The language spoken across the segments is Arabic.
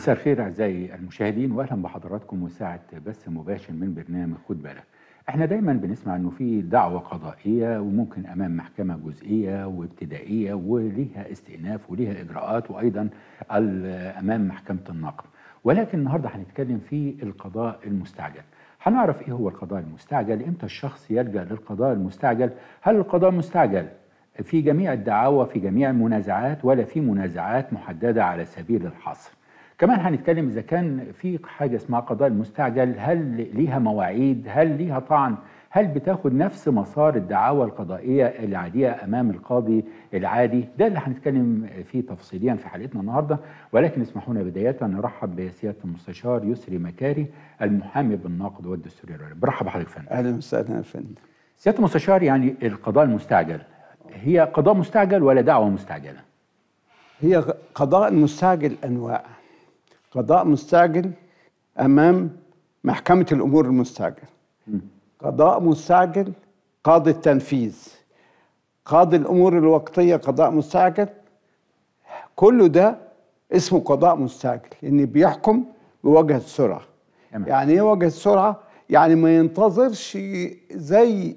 مساء الخير أعزائي المشاهدين واهلا بحضراتكم وساعة بث مباشر من برنامج خد بالك. إحنا دايما بنسمع إنه في دعوة قضائية وممكن أمام محكمة جزئية وابتدائية وليها استئناف وليها إجراءات وأيضا أمام محكمة النقض. ولكن النهارده هنتكلم في القضاء المستعجل. هنعرف إيه هو القضاء المستعجل؟ إمتى الشخص يلجأ للقضاء المستعجل؟ هل القضاء المستعجل في جميع الدعاوى في جميع المنازعات ولا في منازعات محددة على سبيل الحصر؟ كمان هنتكلم إذا كان في حاجة اسمها قضاء المستعجل هل ليها مواعيد؟ هل ليها طعن؟ هل بتاخد نفس مسار الدعاوى القضائية العادية أمام القاضي العادي؟ ده اللي هنتكلم فيه تفصيليا في حلقتنا النهارده. ولكن اسمحوا لنا بداية نرحب بسيادة المستشار يسري مكاري المحامي بالناقد والدستوري برحب بحضرتك فندم. أهلا وسهلا يا فندم. سيادة المستشار يعني القضاء المستعجل هي قضاء مستعجل ولا دعوة مستعجلة؟ هي قضاء مستعجل أنواع. قضاء مستعجل أمام محكمة الأمور المستعجل قضاء مستعجل قاضي التنفيذ. قاضي الأمور الوقتية قضاء مستعجل. كله ده اسمه قضاء مستعجل لأن بيحكم بوجه السرعة. يعني إيه وجه السرعة؟ يعني ما ينتظرش زي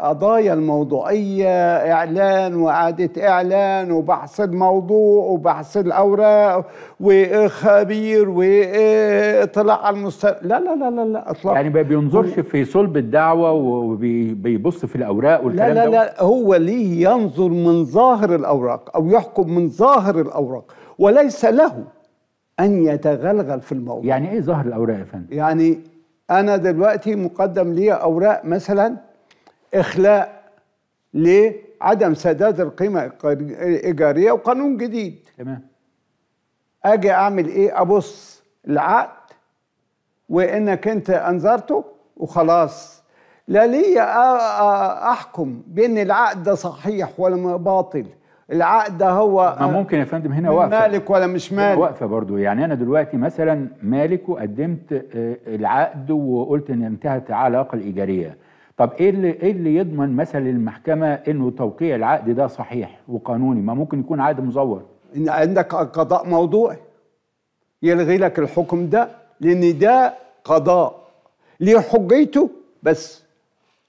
قضايا الموضوعية إعلان وإعادة إعلان وبحث الموضوع وبحث الأوراق وخبير وإطلاع على المستقبل لا لا لا لا لا اطلاقا يعني ما بينظرش في صلب الدعوة وبيبص في الأوراق والكلام لا لا لا هو ليه ينظر من ظاهر الأوراق أو يحكم من ظاهر الأوراق وليس له أن يتغلغل في الموضوع. يعني إيه ظاهر الأوراق يا فندم؟ يعني أنا دلوقتي مقدم لي أوراق مثلا إخلاء لعدم سداد القيمة الإيجارية وقانون جديد. تمام. أجي أعمل إيه؟ أبص العقد وإنك أنت أنذرته وخلاص. لا لي أحكم بأن العقد ده صحيح ولا باطل. العقد ده هو ما ممكن يا فندم هنا واقفة. مالك ولا مش مالك. واقفة برضو. يعني أنا دلوقتي مثلا مالك وقدمت العقد وقلت إن انتهت العلاقه الإيجارية. طب إيه اللي إيه اللي يضمن مثلا للمحكمة إنه توقيع العقد ده صحيح وقانوني؟ ما ممكن يكون عقد مزور. إن عندك قضاء موضوعي يلغي لك الحكم ده لأن ده قضاء ليه حجيته بس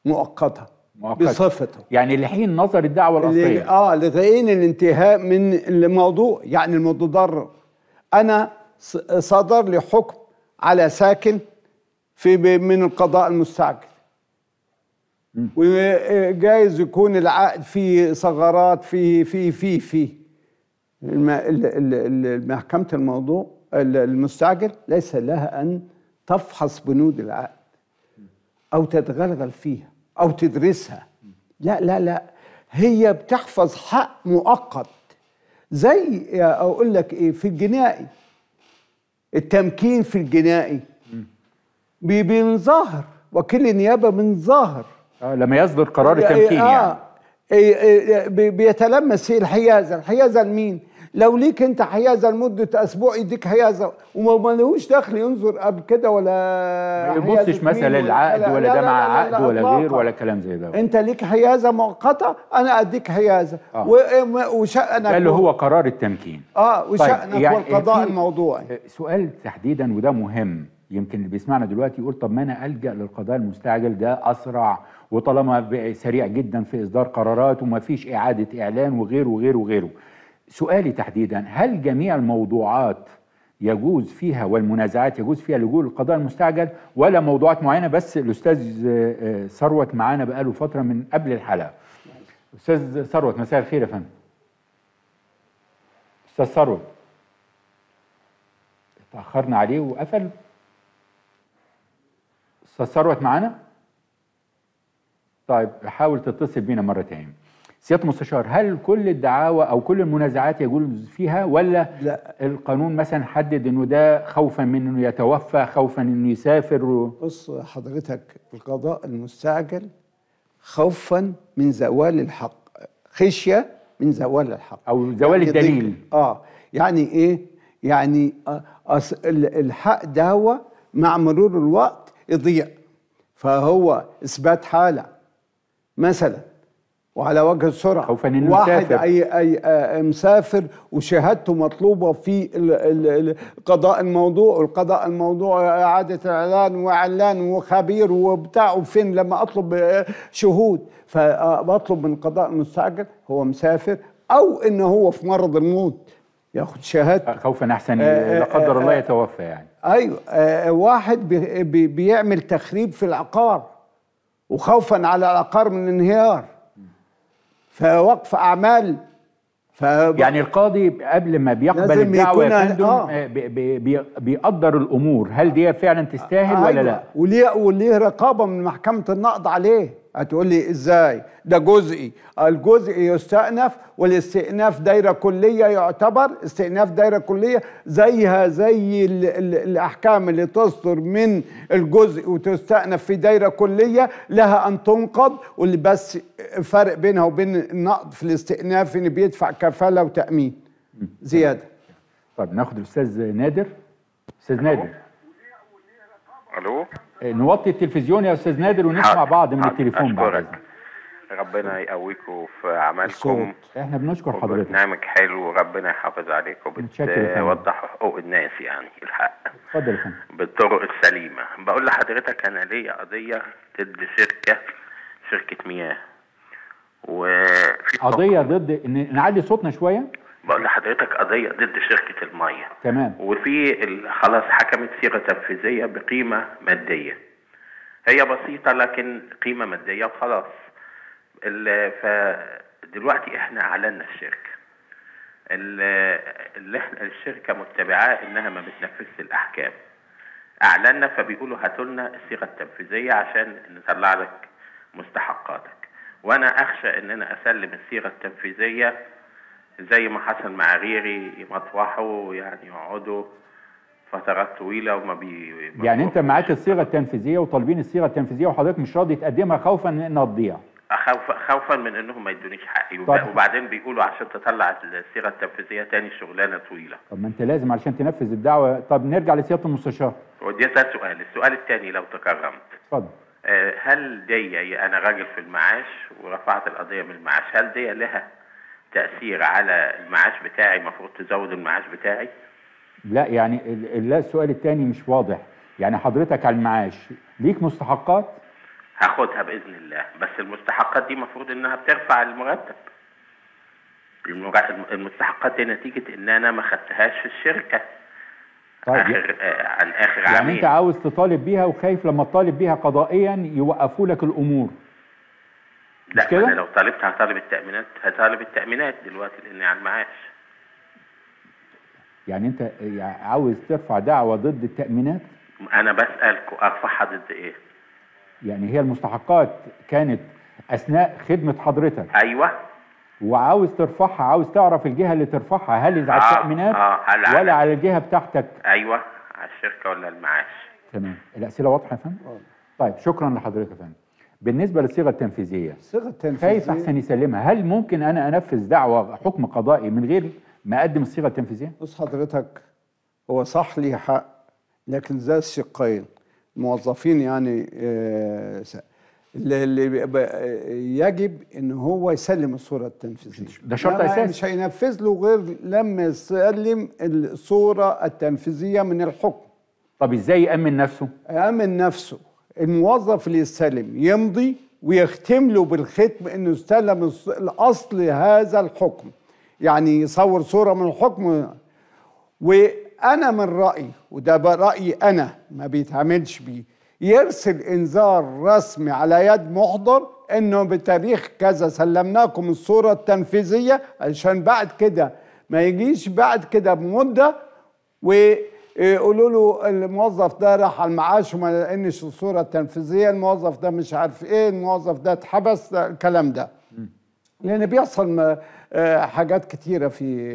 مؤقته بصفته. يعني لحين نظر الدعوة الأصلية. آه لغاين الانتهاء من الموضوع يعني المتضرر. أنا صدر لي حكم على ساكن في من القضاء المستعجل. وجايز يكون العقد فيه ثغرات فيه فيه فيه فيه. محكمة الموضوع المستعجل ليس لها أن تفحص بنود العقد أو تتغلغل فيها. أو تدرسها. لا لا لا. هي بتحفظ حق مؤقت. زي أقول لك إيه في الجنائي. التمكين في الجنائي. بينظاهر وكيل النيابة بينظاهر آه لما يصدر قرار التمكين آه. يعني إيه إيه بيتلمس. الحيازة. الحيازة لمين؟ لو ليك انت حيازة لمدة أسبوع يديك حيازة. وما لهوش دخل ينظر قبل كده ولا ما يبصش مثلا العقد ولا ده مع عقد ولا غير ولا كلام زي ده. انت ليك حيازة مؤقتة أنا أديك حيازة. آه. وشأنك ده اللي هو قرار التمكين. آه وشأنك طيب يعني والقضاء الموضوعي سؤال تحديدا وده مهم. يمكن اللي بيسمعنا دلوقتي يقول طب ما أنا ألجأ للقضاء المستعجل ده أسرع. وطالما سريع جدا في إصدار قرارات وما فيش إعادة إعلان وغيره وغيره وغيره. سؤالي تحديدا هل جميع الموضوعات يجوز فيها والمنازعات يجوز فيها لجوء للقضاء المستعجل ولا موضوعات معينة؟ بس الأستاذ ثروت معانا بقاله فترة من قبل الحلقة. أستاذ ثروت مساء الخير يا فندم. أستاذ ثروت. تاخرنا عليه وقفل. أستاذ ثروت معانا؟ طيب حاول تتصل بينا مرة تاني سياده المستشار هل كل الدعاوى أو كل المنازعات يجوز فيها؟ ولا لا. القانون مثلا حدد إنه ده خوفا من إنه يتوفى خوفا إنه يسافر؟ و... بص حضرتك القضاء المستعجل خوفا من زوال الحق خشية من زوال الحق. أو زوال يعني الدليل. آه. يعني إيه؟ يعني أص... الحق دعوة مع مرور الوقت يضيع. فهو إثبات حالة. مثلا وعلى وجه السرعة خوفاً إنه واحد مسافر. أي أي آه، مسافر وشهادته مطلوبة في ال- ال- ال- قضاء الموضوع والقضاء الموضوع إعادة إعلان وإعلان وخبير وبتاع وفين لما أطلب آه، شهود فبطلب من القضاء المستعجل هو مسافر أو إن هو في مرض الموت ياخد شهادته خوفا أحسن آه، لا قدر آه، الله آه. يتوفى يعني أيوه آه، واحد بي بي بيعمل تخريب في العقار وخوفا على العقار من الانهيار فوقف أعمال ف يعني القاضي قبل ما بيقبل الدعوة يا يكون- فندم آه. آه، بي- بي- بي- بيقدر الأمور هل دي فعلا تستاهل ولا أيوة. لا وليه وليه رقابة من محكمة النقض عليه هتقول لي إزاي؟ ده جزئي. الجزئي يستأنف والاستئناف دايرة كلية يعتبر استئناف دايرة كلية زيها زي ال ال الأحكام اللي تصدر من الجزء وتستأنف في دايرة كلية لها أن تنقض واللي بس فرق بينها وبين النقض في الاستئناف إن بيدفع كفالة وتأمين زيادة. طيب ناخد الأستاذ نادر. أستاذ نادر. ألو؟ آه، نوطي التلفزيون يا أستاذ نادر ونسمع. بعض من. التليفون بعد. إذنك. ربنا يقويكم في أعمالكم. إحنا بنشكر حضرتك برنامج حلو وربنا يحافظ عليكم. بتوضحوا حقوق الناس يعني الحق اتفضل يا فندم بالطرق السليمة بقول لحضرتك أنا ليا قضية ضد شركة شركة مياه وفي قضية ضد نعلي صوتنا شوية بقول لحضرتك قضية ضد شركة المية. تمام. وفي خلاص حكمت صيغة تنفيذية بقيمة مادية. هي بسيطة لكن قيمة مادية وخلاص. ال- فدلوقتي إحنا اعلنا الشركة. ال- اللي إحنا الشركة متبعاه انها ما بتنفذش الاحكام. اعلنا فبيقولوا هاتوا لنا الصيغة التنفيذية عشان نطلع لك مستحقاتك. وأنا اخشى ان أنا اسلم الصيغة التنفيذية زي ما حصل مع غيري يمطوحوا يعني يقعدوا فترات طويلة وما بي يعني انت. معاك الصيغة التنفيذية وطالبين الصيغة التنفيذية وحضرتك مش راضي تقدمها خوفا من انها تضيع. خوف خوفا من إنهم ما يدونيش حقي. طب. وبعدين بيقولوا عشان تطلع الصيغة التنفيذية تاني شغلانة طويلة. طب ما انت لازم علشان تنفذ الدعوة. طب نرجع لسيادة المستشار. ودي ده سؤال. السؤال الثاني لو تكرمت. اتفضل. آه، هل دي أنا راجل في المعاش ورفعت القضية من المعاش هل دي لها تأثير على المعاش بتاعي المفروض تزود المعاش بتاعي؟ لا يعني لا السؤال الثاني مش واضح. يعني حضرتك على المعاش ليك مستحقات؟ هاخدها بإذن الله بس المستحقات دي المفروض إنها بترفع المرتب. المستحقات دي نتيجة إن أنا ما خدتهاش في الشركة. طيب آخر آه عن آخر يعني عامين. انت عاوز تطالب بيها وخايف لما تطالب بيها قضائيا يوقفوا لك الأمور. لا كده؟ أنا لو طالبت هطالب التأمينات هطالب التأمينات دلوقتي لأني على المعاش. يعني أنت يعني عاوز ترفع دعوة ضد التأمينات؟ أنا بسالكم أرفعها ضد إيه؟ يعني هي المستحقات كانت أثناء خدمة حضرتك. أيوه. وعاوز ترفعها عاوز تعرف الجهة اللي ترفعها هل على آه، التأمينات آه، على- ولا على الجهة بتاعتك؟ أيوه على الشركة ولا المعاش. تمام. الأسئلة واضحة يا فندم؟ طيب شكرا لحضرتك يا فندم. بالنسبة للصيغة التنفيذية الصيغه التنفيذية خايف أحسن يسلمها؟ هل ممكن أنا أنفذ دعوة حكم قضائي من غير ما أقدم الصيغة التنفيذية؟ بص حضرتك هو صح ليه حق لكن ذات الشقين الموظفين يعني آه، اللي يجب إن هو يسلم الصورة التنفيذية. ده شرط إنما أساسي. مش هينفذ له غير لما يسلم الصورة التنفيذية من الحكم. طب إزاي يأمن نفسه؟ يأمن نفسه. الموظف اللي يستلم يمضي ويختم له بالختم إنه استلم الأصل هذا الحكم. يعني يصور صورة من الحكم. وأنا من رأيي وده رأيي أنا ما بيتعملش بيه يرسل إنذار رسمي على يد محضر إنه بتاريخ كذا سلمناكم الصورة التنفيذية عشان بعد كده ما يجيش بعد كده بمدة. ويقولوا له الموظف ده راح على المعاش وما لقينش الصورة التنفيذية الموظف ده مش عارف إيه الموظف ده اتحبس الكلام ده. لأن بيحصل آه، حاجات كتيرة في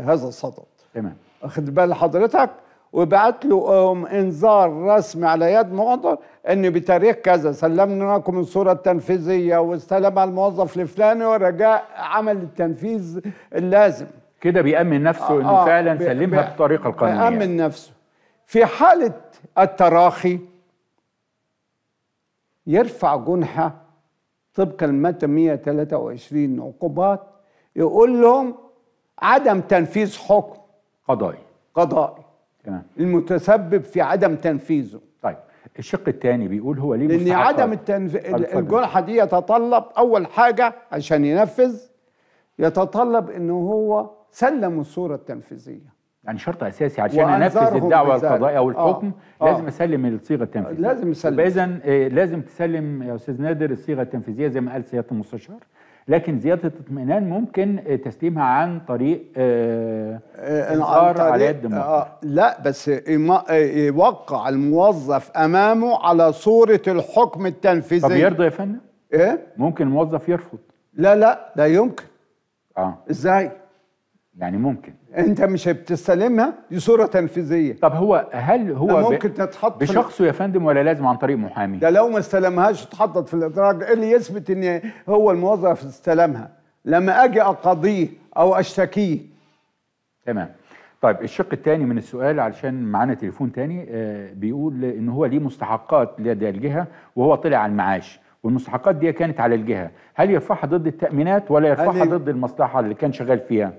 هذا الصدد. تمام. واخد بال حضرتك؟ وبعت له إنذار رسمي على يد محضر ان بتاريخ كذا. سلمنا لكم الصورة التنفيذية واستلمها الموظف الفلاني ورجاء عمل التنفيذ اللازم. كده بيأمن نفسه إنه آه، فعلا بي- سلمها بالطريقة القانونية. بيأمن نفسه. في حالة التراخي يرفع جنحة طبقا المادة 123 عقوبات يقول لهم عدم تنفيذ حكم. قضائي. قضائي. تمام. المتسبب في عدم تنفيذه. طيب الشق الثاني بيقول هو ليه لأن؟ عدم التنف... الجرحه دي يتطلب أول حاجة عشان ينفذ يتطلب انه هو سلم الصورة التنفيذية. يعني شرط أساسي عشان انفذ الدعوة. القضائية أو الحكم آه. لازم أسلم الصيغة التنفيذية. لازم يسلم. اذا لازم تسلم يا أستاذ نادر الصيغة التنفيذية زي ما قال سيادة المستشار. لكن زيادة الاطمئنان ممكن آه، تسليمها عن طريق آه، آه، طريق- على يد آه لا بس آه، يوقع الموظف أمامه على صورة الحكم طب التنفيذي يرضى يا فندم؟ إيه؟ ممكن الموظف يرفض. لا لا لا يمكن. آه. إزاي؟ يعني ممكن. انت مش بتستلمها؟ دي صورة تنفيذية. طب هو هل هو ممكن تتحط بشخصه يا فندم ولا لازم عن طريق محامي؟ ده لو ما استلمهاش اتحطت في الادراج إيه اللي يثبت إن هو الموظف استلمها؟ لما أجي أقاضيه أو أشتكيه. تمام. طيب الشق الثاني من السؤال علشان معانا تليفون تاني آه بيقول إن هو ليه مستحقات لدى الجهة وهو طلع على المعاش والمستحقات دي كانت على الجهة. هل يرفعها ضد التأمينات ولا يرفعها ضد المصلحة اللي كان شغال فيها؟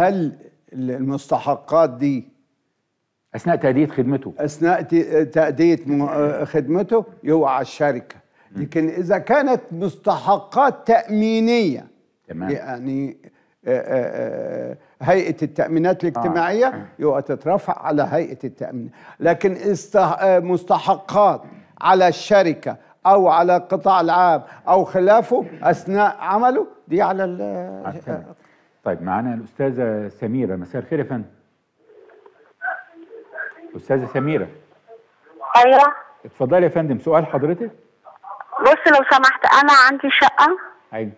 هل المستحقات دي أثناء تأدية خدمته. أثناء تأدية خدمته؟ يوقع الشركة. لكن إذا كانت مستحقات تأمينية تمام. يعني آه، آه، آه، هيئة التأمينات الاجتماعية يبقى تترفع على هيئة التأمين. لكن آه، مستحقات على الشركة أو على القطاع العام أو خلافه أثناء عمله دي على. طيب معانا الأستاذة سميرة. مساء الخير يا فندم. أستاذة سميرة. أيوه. اتفضلي يا فندم سؤال حضرتك. بص لو سمحت أنا عندي شقة. أيوه.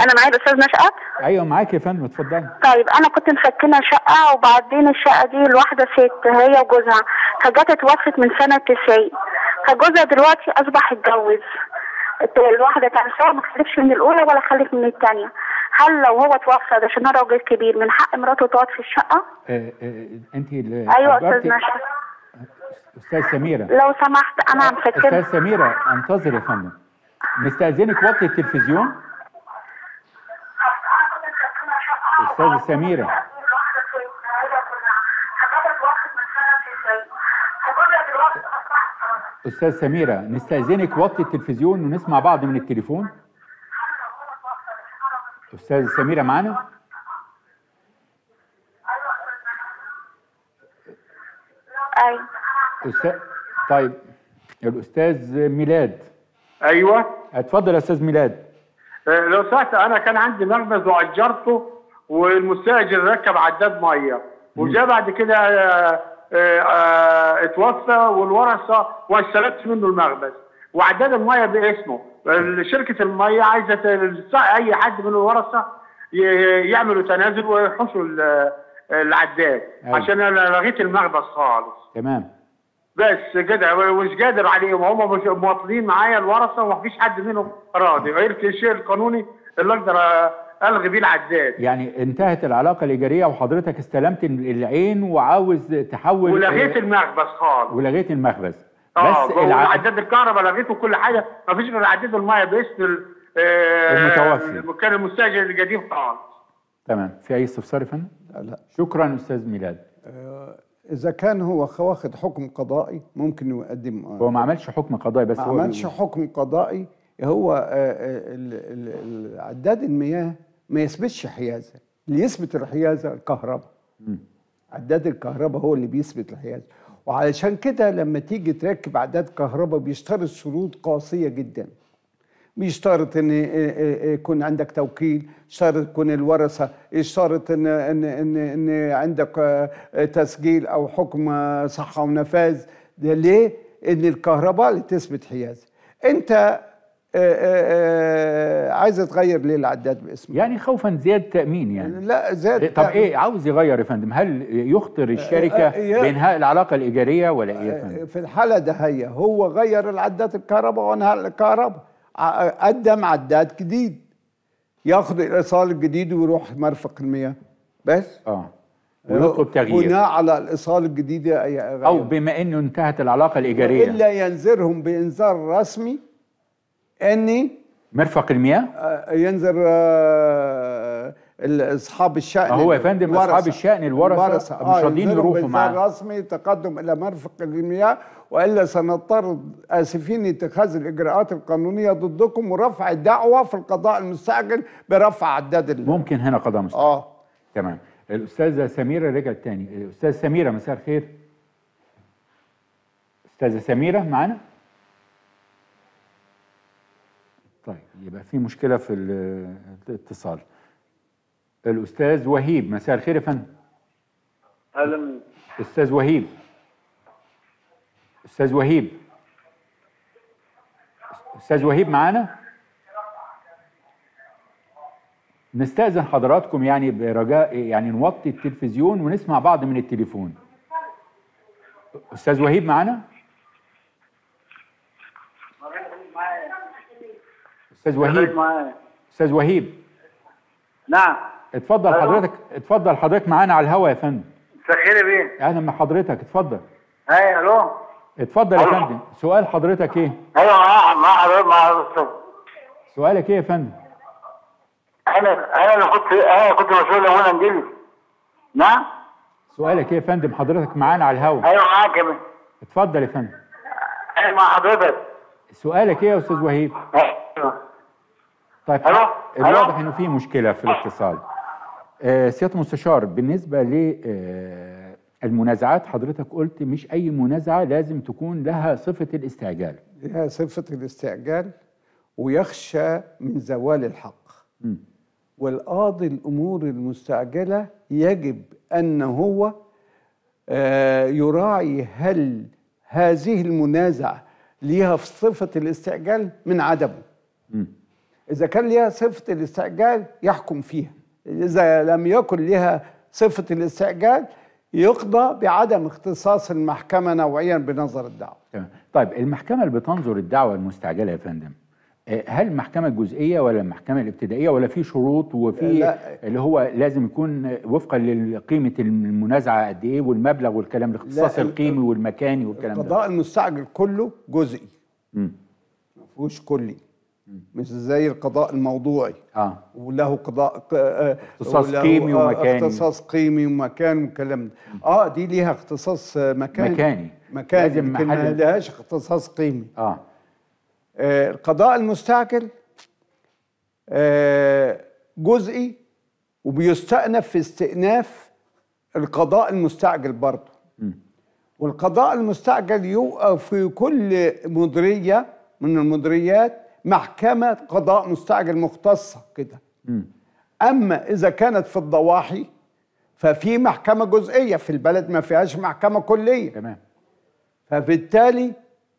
أنا معايا الأستاذ نشأت أيوه معاك يا فندم اتفضلي. طيب أنا كنت مسكنة شقة وبعدين الشقة دي الواحدة ست هي وجوزها. فجت اتوفت من سنة 90 فجوزها دلوقتي أصبح اتجوز. الواحدة تنساه ما خلفش من الأولى ولا خلف من الثانية هل لو هو توفى عشان هو راجل كبير من حق مراته تقعد في الشقة؟ آه آه انت أيوه أستاذ أستاذ سميرة. لو سمحت أنا مسكنه أستاذ سميرة انتظر يا فندم. نستاذنك وطي التلفزيون؟ أستاذة سميرة. أستاذ سميرة نستاذنك وطي التلفزيون ونسمع بعض من التليفون؟ أستاذ سميرة معانا؟ أيوه. أستاذ طيب الأستاذ ميلاد. أيوه. اتفضل يا أستاذ ميلاد. آه، لو سمحت أنا كان عندي مخبز وأجرته والمستأجر ركب عداد مية. وجاء بعد كده آه، آه، اتوفى والورثة واستلمت منه المخبز. وعداد المية باسمه. شركة المية عايزة أي حد من الورثة يعملوا تنازل ويحوشوا ال- العداد. أيوة. عشان أنا لغيت المخبز خالص. تمام. بس كده ومش قادر عليهم. هم مش مواطنين معايا الورثة ومفيش حد منهم راضي. غير الشيء القانوني اللي أقدر ألغي بيه العداد. يعني انتهت العلاقة الإيجارية وحضرتك استلمت العين وعاوز تحول ولغيت المخبز خالص. ولغيت المخبز. آه بس الع... وعداد الكهرباء لغيته كل حاجة. مفيش غير عداد الميه باسم آه، المتوفي. كان المستأجر القديم خالص. تمام. في أي استفسار يا فندم؟ لا. شكرا أستاذ ميلاد. إذا كان هو واخد حكم قضائي ممكن يقدم هو ما عملش حكم قضائي بس ما هو عملش حكم قضائي. هو آه، آه، ال- ال- ال- عداد المياه ما يثبتش حيازة. اللي يثبت الحيازة الكهرباء. عداد الكهرباء هو اللي بيثبت الحيازة. وعلشان كده لما تيجي تركب عداد كهرباء بيشترط شروط قاسية جدا. بيشترط إن يكون عندك توكيل يشترط يكون الورثة يشترط إن إن إن, إن عندك آه، تسجيل أو حكم آه، صحة ونفاذ. ده ليه؟ إن الكهرباء اللي تثبت حيازه أنت آه، آه، آه، عايز تغير ليه العداد باسمك يعني خوفا زيادة تأمين يعني. لا زاد إيه، طب إيه عاوز يغير يا فندم هل يخطر الشركة بإنهاء العلاقة الإيجارية ولا إيه يا فندم؟ في الحالة ده هي هو غير العداد الكهرباء وانهى الكهرباء قدم عداد جديد ياخد الإيصال الجديد ويروح مرفق المياه بس. آه. ويطلب تغيير. بناء على الإيصال الجديد. أو بما إنه انتهت العلاقة الإيجارية. إلا ينذرهم بإنذار رسمي أني مرفق المياه؟ آه، ينزل آه، أصحاب الشأن هو يا فندم الورثة. أصحاب الشأن الورثة مش راضيين ينزلوا يروحوا معاه. رسمي تقدم إلى مرفق المياه وإلا سنضطر آسفين اتخاذ الإجراءات القانونية ضدكم ورفع الدعوه في القضاء المستعجل برفع عداد ممكن هنا قضاء مستقل آه. تمام. الأستاذة سميرة رجعت تاني. أستاذ سميرة مساء الخير. أستاذة سميرة معانا؟ طيب يبقى في مشكلة في ال- الاتصال. الأستاذ وهيب مساء الخير يا فندم. أهلا. أستاذ وهيب. أستاذ وهيب. أستاذ وهيب معانا؟ نستأذن حضراتكم يعني برجاء يعني نوطي التلفزيون ونسمع بعض من التليفون. أستاذ وهيب معانا؟ أستاذ وهيب. أستاذ وهيب. نعم. اتفضل أيوة. حضرتك اتفضل حضرتك معانا على الهوا يا فندم. يا بيه. أهلا بحضرتك اتفضل. أيوه ألو. اتفضل يا. فندم. سؤال حضرتك إيه؟ أيوه مع حضرتك مع حضرتك سؤالك إيه يا فندم؟ أنا أنا اللي كنت أنا كنت مسؤول عن انجليزي نعم. سؤالك إيه يا فندم؟ حضرتك معانا على الهوا. أيوه معاك يا اتفضل يا فندم. أيوه مع حضرتك. سؤالك إيه يا أستاذ وهيب؟ أيوه. طيب؟ ألو؟ الواضح إنه في مشكلة في الاتصال آه سيادة المستشار بالنسبة للمنازعات حضرتك قلت مش أي منازعة لازم تكون لها صفة الاستعجال لها صفة الاستعجال ويخشى من زوال الحق مم. والقاضي الأمور المستعجلة يجب أن هو آه، يراعي هل هذه المنازعه ليها في صفة الاستعجال من عدمه. إذا كان ليها صفة الاستعجال يحكم فيها. إذا لم يكن لها صفة الاستعجال يقضى بعدم اختصاص المحكمة نوعيا بنظر الدعوة. تمام. طيب المحكمة اللي بتنظر الدعوة المستعجلة يا فندم آه، هل المحكمة الجزئية ولا المحكمة الابتدائية؟ ولا في شروط وفي لا. اللي هو لازم يكون وفقا لقيمة المنازعة قد إيه والمبلغ والكلام الاختصاص لا، ال- القيمي والمكاني والكلام ده؟ القضاء المستعجل كله جزئي. ما فيهوش كلي. مش زي القضاء الموضوعي. آه. وله قضاء آه، اختصاص قيمي آه، ومكاني. اختصاص قيمي ومكان والكلام ده. آه دي ليها اختصاص آه، مكاني. مكاني. مكاني لازم لكن ما لهاش اختصاص قيمي. آه. آه، القضاء المستعجل آه، جزئي وبيستأنف في استئناف القضاء المستعجل برضه. والقضاء المستعجل يوقف في كل مديرية من المديريات محكمة قضاء مستعجل مختصة كده. أما إذا كانت في الضواحي ففي محكمة جزئية في البلد ما فيهاش محكمة كلية. تمام. فبالتالي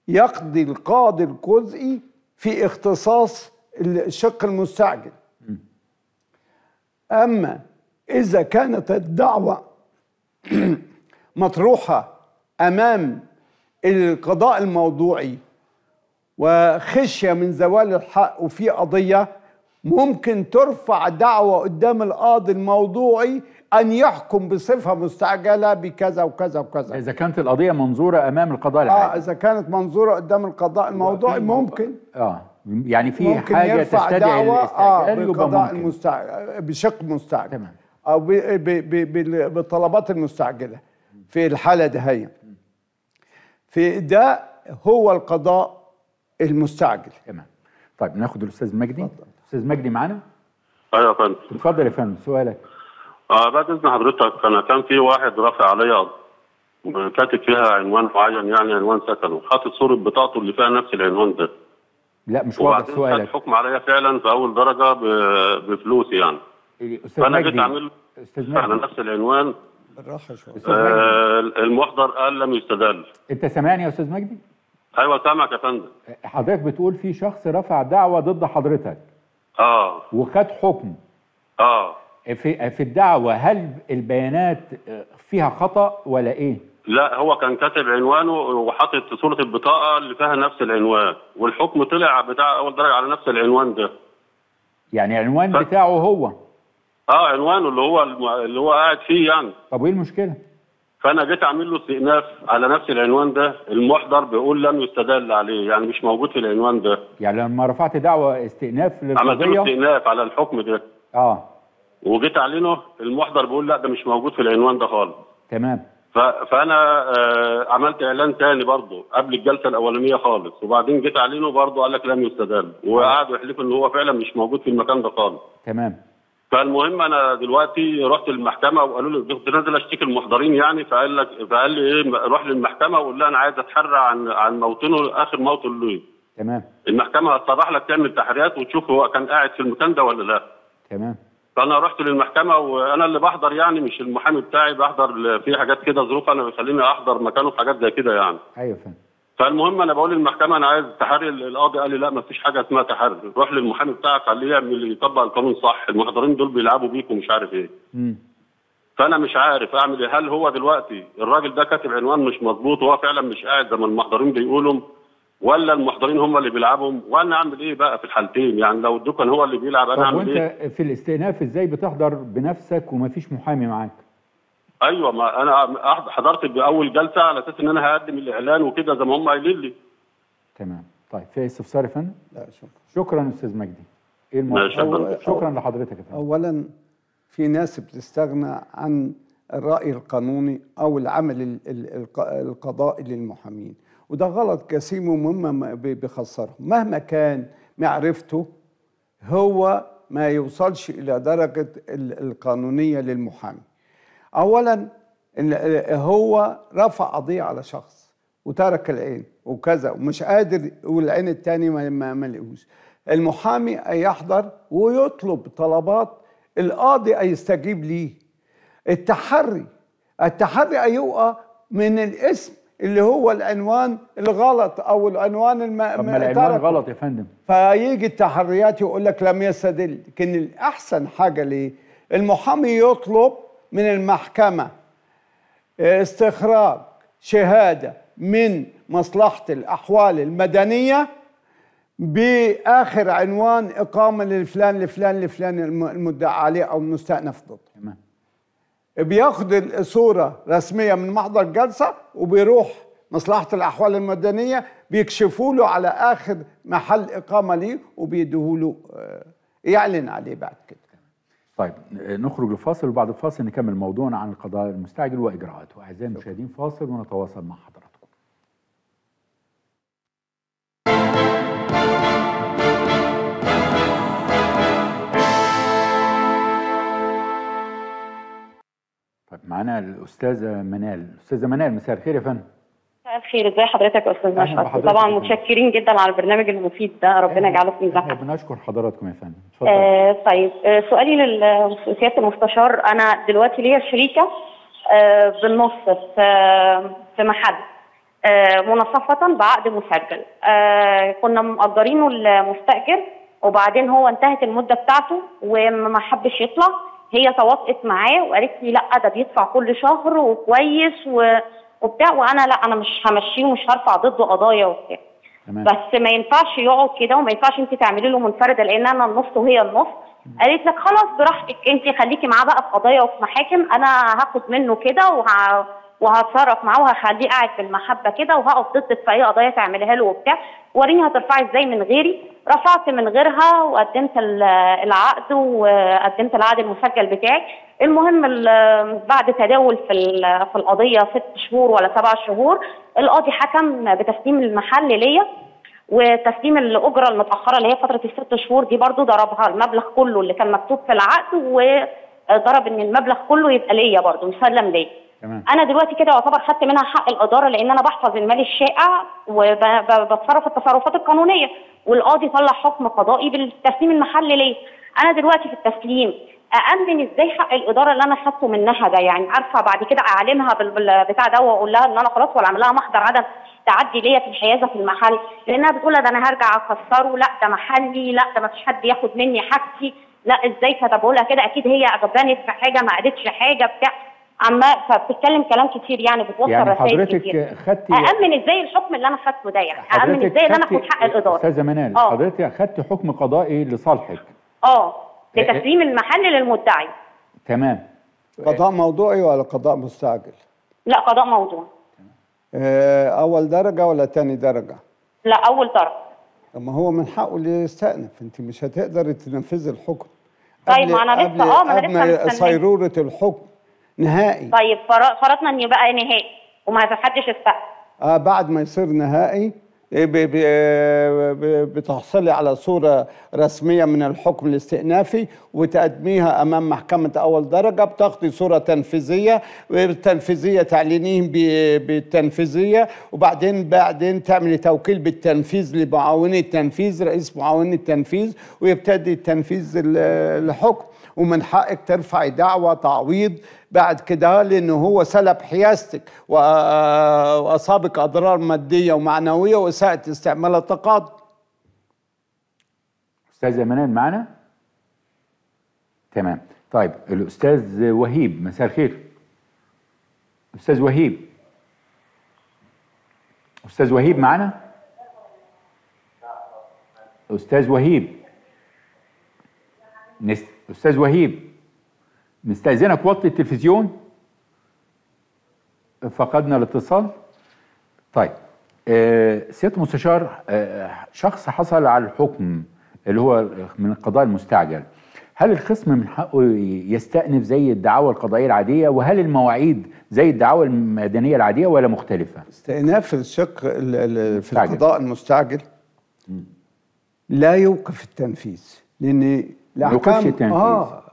يقضي القاضي الجزئي في اختصاص الشق المستعجل. أما إذا كانت الدعوة مطروحة أمام القضاء الموضوعي وخشية من زوال الحق وفي قضية ممكن ترفع دعوة قدام القاضي الموضوعي أن يحكم بصفة مستعجلة بكذا وكذا وكذا. إذا كانت القضية منظورة أمام القضاء آه العادي. إذا كانت منظورة قدام القضاء الموضوعي ممكن. آه يعني في ممكن حاجة يرفع تستدعي دعوة آه الاستعجال يبقى بالقضاء المستعجل بشق مستعجل. تمام. أو ب- ب- ب- بال- بالطلبات المستعجلة. في الحالة دهيا في ده هو القضاء المستعجل. تمام. طيب ناخد الأستاذ مجدي. أستاذ مجدي معانا؟ أيوه يا فندم. اتفضل يا فندم سؤالك. آه بعد إذن حضرتك أنا كان في واحد رافع عليا كاتب فيها عنوان معين يعني عنوان سكنه. حاطط صورة بطاقته اللي فيها نفس العنوان ده. لا مش واضح وبعدين سؤالك. حكم عليا فعلا في أول درجة ب- بفلوسي يعني. أستاذ فأنا جيت أعمل أستاذ على نفس العنوان. بالراحة شوية. أستاذ مجدي. آه المحضر قال لم يستدل. أنت سامعني يا أستاذ مجدي؟ أيوه سامعك يا فندم. حضرتك بتقول في شخص رفع دعوة ضد حضرتك. آه. وخد حكم. آه. في في الدعوة هل البيانات فيها خطأ ولا إيه؟ لا هو كان كاتب عنوانه وحاطط صورة البطاقة اللي فيها نفس العنوان. والحكم طلع بتاع أول درجة على نفس العنوان ده. يعني العنوان ف- بتاعه هو؟ آه عنوانه اللي هو الم- اللي هو قاعد فيه يعني. طب وإيه المشكلة؟ فانا جيت اعمل له استئناف على نفس العنوان ده المحضر بيقول لم يستدل عليه يعني مش موجود في العنوان ده. يعني لما رفعت دعوة استئناف عملت له استئناف على الحكم ده. آه. وجيت اعلنه المحضر بيقول لا ده مش موجود في العنوان ده خالص. تمام. ف- فانا آه، عملت إعلان تاني برضه قبل الجلسة الأولانية خالص. وبعدين جيت اعلنه برضه قال لك لم يستدل. وقعدوا يحلفوا إن هو فعلا مش موجود في المكان ده خالص. تمام. فالمهم أنا دلوقتي رحت المحكمة وقالوا لي كنت نازل اشتكي المحضرين يعني. فقال لك فقال لي إيه روح للمحكمة وقول لها أنا عايز أتحرى عن عن موطنه اخر موطن له تمام. المحكمة هتصرح لك تعمل تحريات وتشوف هو كان قاعد في المكان ده ولا لا. تمام. فأنا رحت للمحكمة وأنا اللي بحضر يعني مش المحامي بتاعي بحضر في حاجات كده ظروف أنا بيخليني أحضر مكانه في حاجات زي كده يعني. أيوه فندم فالمهم أنا بقول للمحكمة أنا عايز تحري القاضي قال لي لا ما فيش حاجة اسمها تحري. روح للمحامي بتاعك خليه يعمل يطبق القانون صح. المحضرين دول بيلعبوا بيك ومش عارف إيه. فأنا مش عارف أعمل إيه. هل هو دلوقتي الراجل ده كاتب عنوان مش مظبوط وهو فعلا مش قاعد زي ما المحضرين بيقولوا ولا المحضرين هم اللي بيلعبوا وأنا أعمل إيه بقى في الحالتين؟ يعني لو الدكان هو اللي بيلعب أنا طب أعمل وأنت إيه؟ في الاستئناف إزاي بتحضر بنفسك ومفيش محامي معاك؟ أيوه ما أنا حضرت بأول جلسة على أساس إن أنا هقدم الإعلان وكده زي ما هم قايلين لي. تمام. طيب في استفسار يا فندم؟ لا شكرا. شكرا أستاذ مجدي. إيه الموضوع. شكرا لحضرتك يا فندم. اولا في ناس بتستغنى عن الرأي القانوني أو العمل ال- ال- الق- القضائي للمحامين وده غلط جسيم ومهم بي- بيخسرهم. مهما كان معرفته هو ما يوصلش إلى درجة ال- القانونية للمحامي. اولا إن هو رفع قضية على شخص وترك العين وكذا ومش قادر والعين التاني ما ما ما لقوش المحامي يحضر ويطلب طلبات القاضي يستجيب ليه. التحري التحري يقع من الاسم اللي هو العنوان الغلط أو العنوان الم... طب ما العنوان. غلط يا فندم. فيجي التحريات يقول لك لم يستدل. لكن الأحسن حاجة ليه؟ المحامي يطلب من المحكمة. استخراج شهادة من مصلحة الأحوال المدنية بآخر عنوان إقامة لفلان لفلان لفلان الم- المدعى عليه أو المستأنف ضده. تمام. بياخد الصورة رسمية من محضر جلسة وبيروح مصلحة الأحوال المدنية بيكشفوا له على آخر محل إقامة ليه وبيدوه له آه، يعلن عليه بعد كده. طيب نخرج لفاصل وبعد الفاصل نكمل موضوعنا عن القضاء المستعجل وإجراءاته. أعزائي المشاهدين فاصل ونتواصل مع حضراتكم. طيب معانا الأستاذة منال. أستاذة منال مساء الخير يا فندم. مساء الخير. ازي حضرتك يا أستاذ بحضرتك طبعا. متشكرين جدا على البرنامج المفيد ده. ربنا يجعله في إحنا ميزانك بنشكر حضراتكم يا فندم. اتفضل. آه طيب. آه سؤالي لسياده المستشار. أنا دلوقتي ليا شريكة آه بالنص في في محل. آه منصفة بعقد مسجل. آه كنا مأجرينه المستأجر وبعدين هو انتهت المدة بتاعته وما حبش يطلع. هي تواطئت معاه وقالت لي لا ده بيدفع كل شهر وكويس و- وبتاع وأنا لا أنا مش همشيه ومش هرفع ضده قضايا وبتاع. تمام. بس ما ينفعش يقعد كده وما ينفعش انت تعملي له منفردة لأن أنا النص وهي النص. قالت لك خلاص براحتك انت خليكي معاه بقى في قضايا وفي محاكم أنا هاخد منه كده وه... وهتصرف معاه وهخليه قاعد بالمحبه كده وهقف ضدك في اي قضايا تعمليها له وبتاع. وريني هترفعي إزاي من غيري. رفعت من غيرها وقدمت ال- العقد وقدمت العقد المسجل بتاعي. المهم ال- بعد تداول في في القضية ست شهور ولا سبع شهور القاضي حكم بتسليم المحل ليا وتسليم الأجرة المتأخرة اللي هي فترة الست شهور دي برضو ضربها المبلغ كله اللي كان مكتوب في العقد وضرب إن المبلغ كله يبقى ليا برضو مسلم ليا. تمام. أنا دلوقتي كده يعتبر خدت منها حق الإدارة لأن أنا بحفظ المال الشائع وبتصرف التصرفات القانونية والقاضي طلع حكم قضائي بالتسليم المحل ليا أنا دلوقتي في التسليم أأمن إزاي حق الإدارة اللي أنا خدته منها ده؟ يعني عارفة بعد كده أعلمها بال- بالبتاع ده وأقول لها إن أنا خلاص ولا أعمل لها محضر عدم تعدي ليا في الحيازة في المحل لأنها بتقول ده أنا هرجع أكسره لا ده محلي لا ده ما فيش حد ياخد مني حاجتي لا إزاي؟ كتبوا لها كده أكيد هي أجباني في حاجة ما قالتش حاجة بتاع عما فبتتكلم كلام كتير يعني بتوصل يعني رسائل كتير. حضرتك خدتي أأمن إزاي الحكم اللي أنا خدته ده يعني؟ أأمن إزاي إن أنا خدتي- آخد حق الإدارة؟ أستاذة منال آه. حضرتك خدتي حكم قضائي لصالحك. آه. إيه- لتسليم المحل للمدعي. تمام. قضاء موضوعي ولا قضاء مستعجل؟ لا قضاء موضوع. آه، أول درجة ولا تاني درجة؟ لا أول درجة. طب ما هو من حقه اللي يستأنف أنت مش هتقدري تنفذي الحكم طيب، ما أنا قبل- لسه- آه، ما أنا قبل لسه. صيرورة الحكم. نهائي. طيب فر- فرضنا ان بقى نهائي وما حدش استقبل آه بعد ما يصير نهائي ب- ب- بتحصلي على صورة رسمية من الحكم الاستئنافي وتقدميها أمام محكمة أول درجة بتاخدي صورة تنفيذية والتنفيذية تعلنيه بالتنفيذية وبعدين بعدين تعملي توكيل بالتنفيذ لمعاون التنفيذ رئيس معاون التنفيذ ويبتدي تنفيذ ال- الحكم. ومن حقك ترفعي دعوة تعويض. بعد كده لأنه هو سلب حيازتك وأصابك أضرار مادية ومعنوية وإساءة استعمال التقاضي. استاذه منال معانا تمام. طيب الأستاذ وهيب مساء الخير. أستاذ وهيب. أستاذ وهيب معانا أستاذ وهيب. نست... أستاذ وهيب نستأذنك وطي التلفزيون؟ فقدنا الاتصال. طيب آه، سيادة المستشار آه، شخص حصل على الحكم اللي هو من القضاء المستعجل. هل الخصم من حقه يستأنف زي الدعاوى القضائية العادية؟ وهل المواعيد زي الدعاوى المدنية العادية ولا مختلفة؟ استئناف الشق ال- ال- في. القضاء المستعجل لا يوقف التنفيذ لأن التنفيذ. آه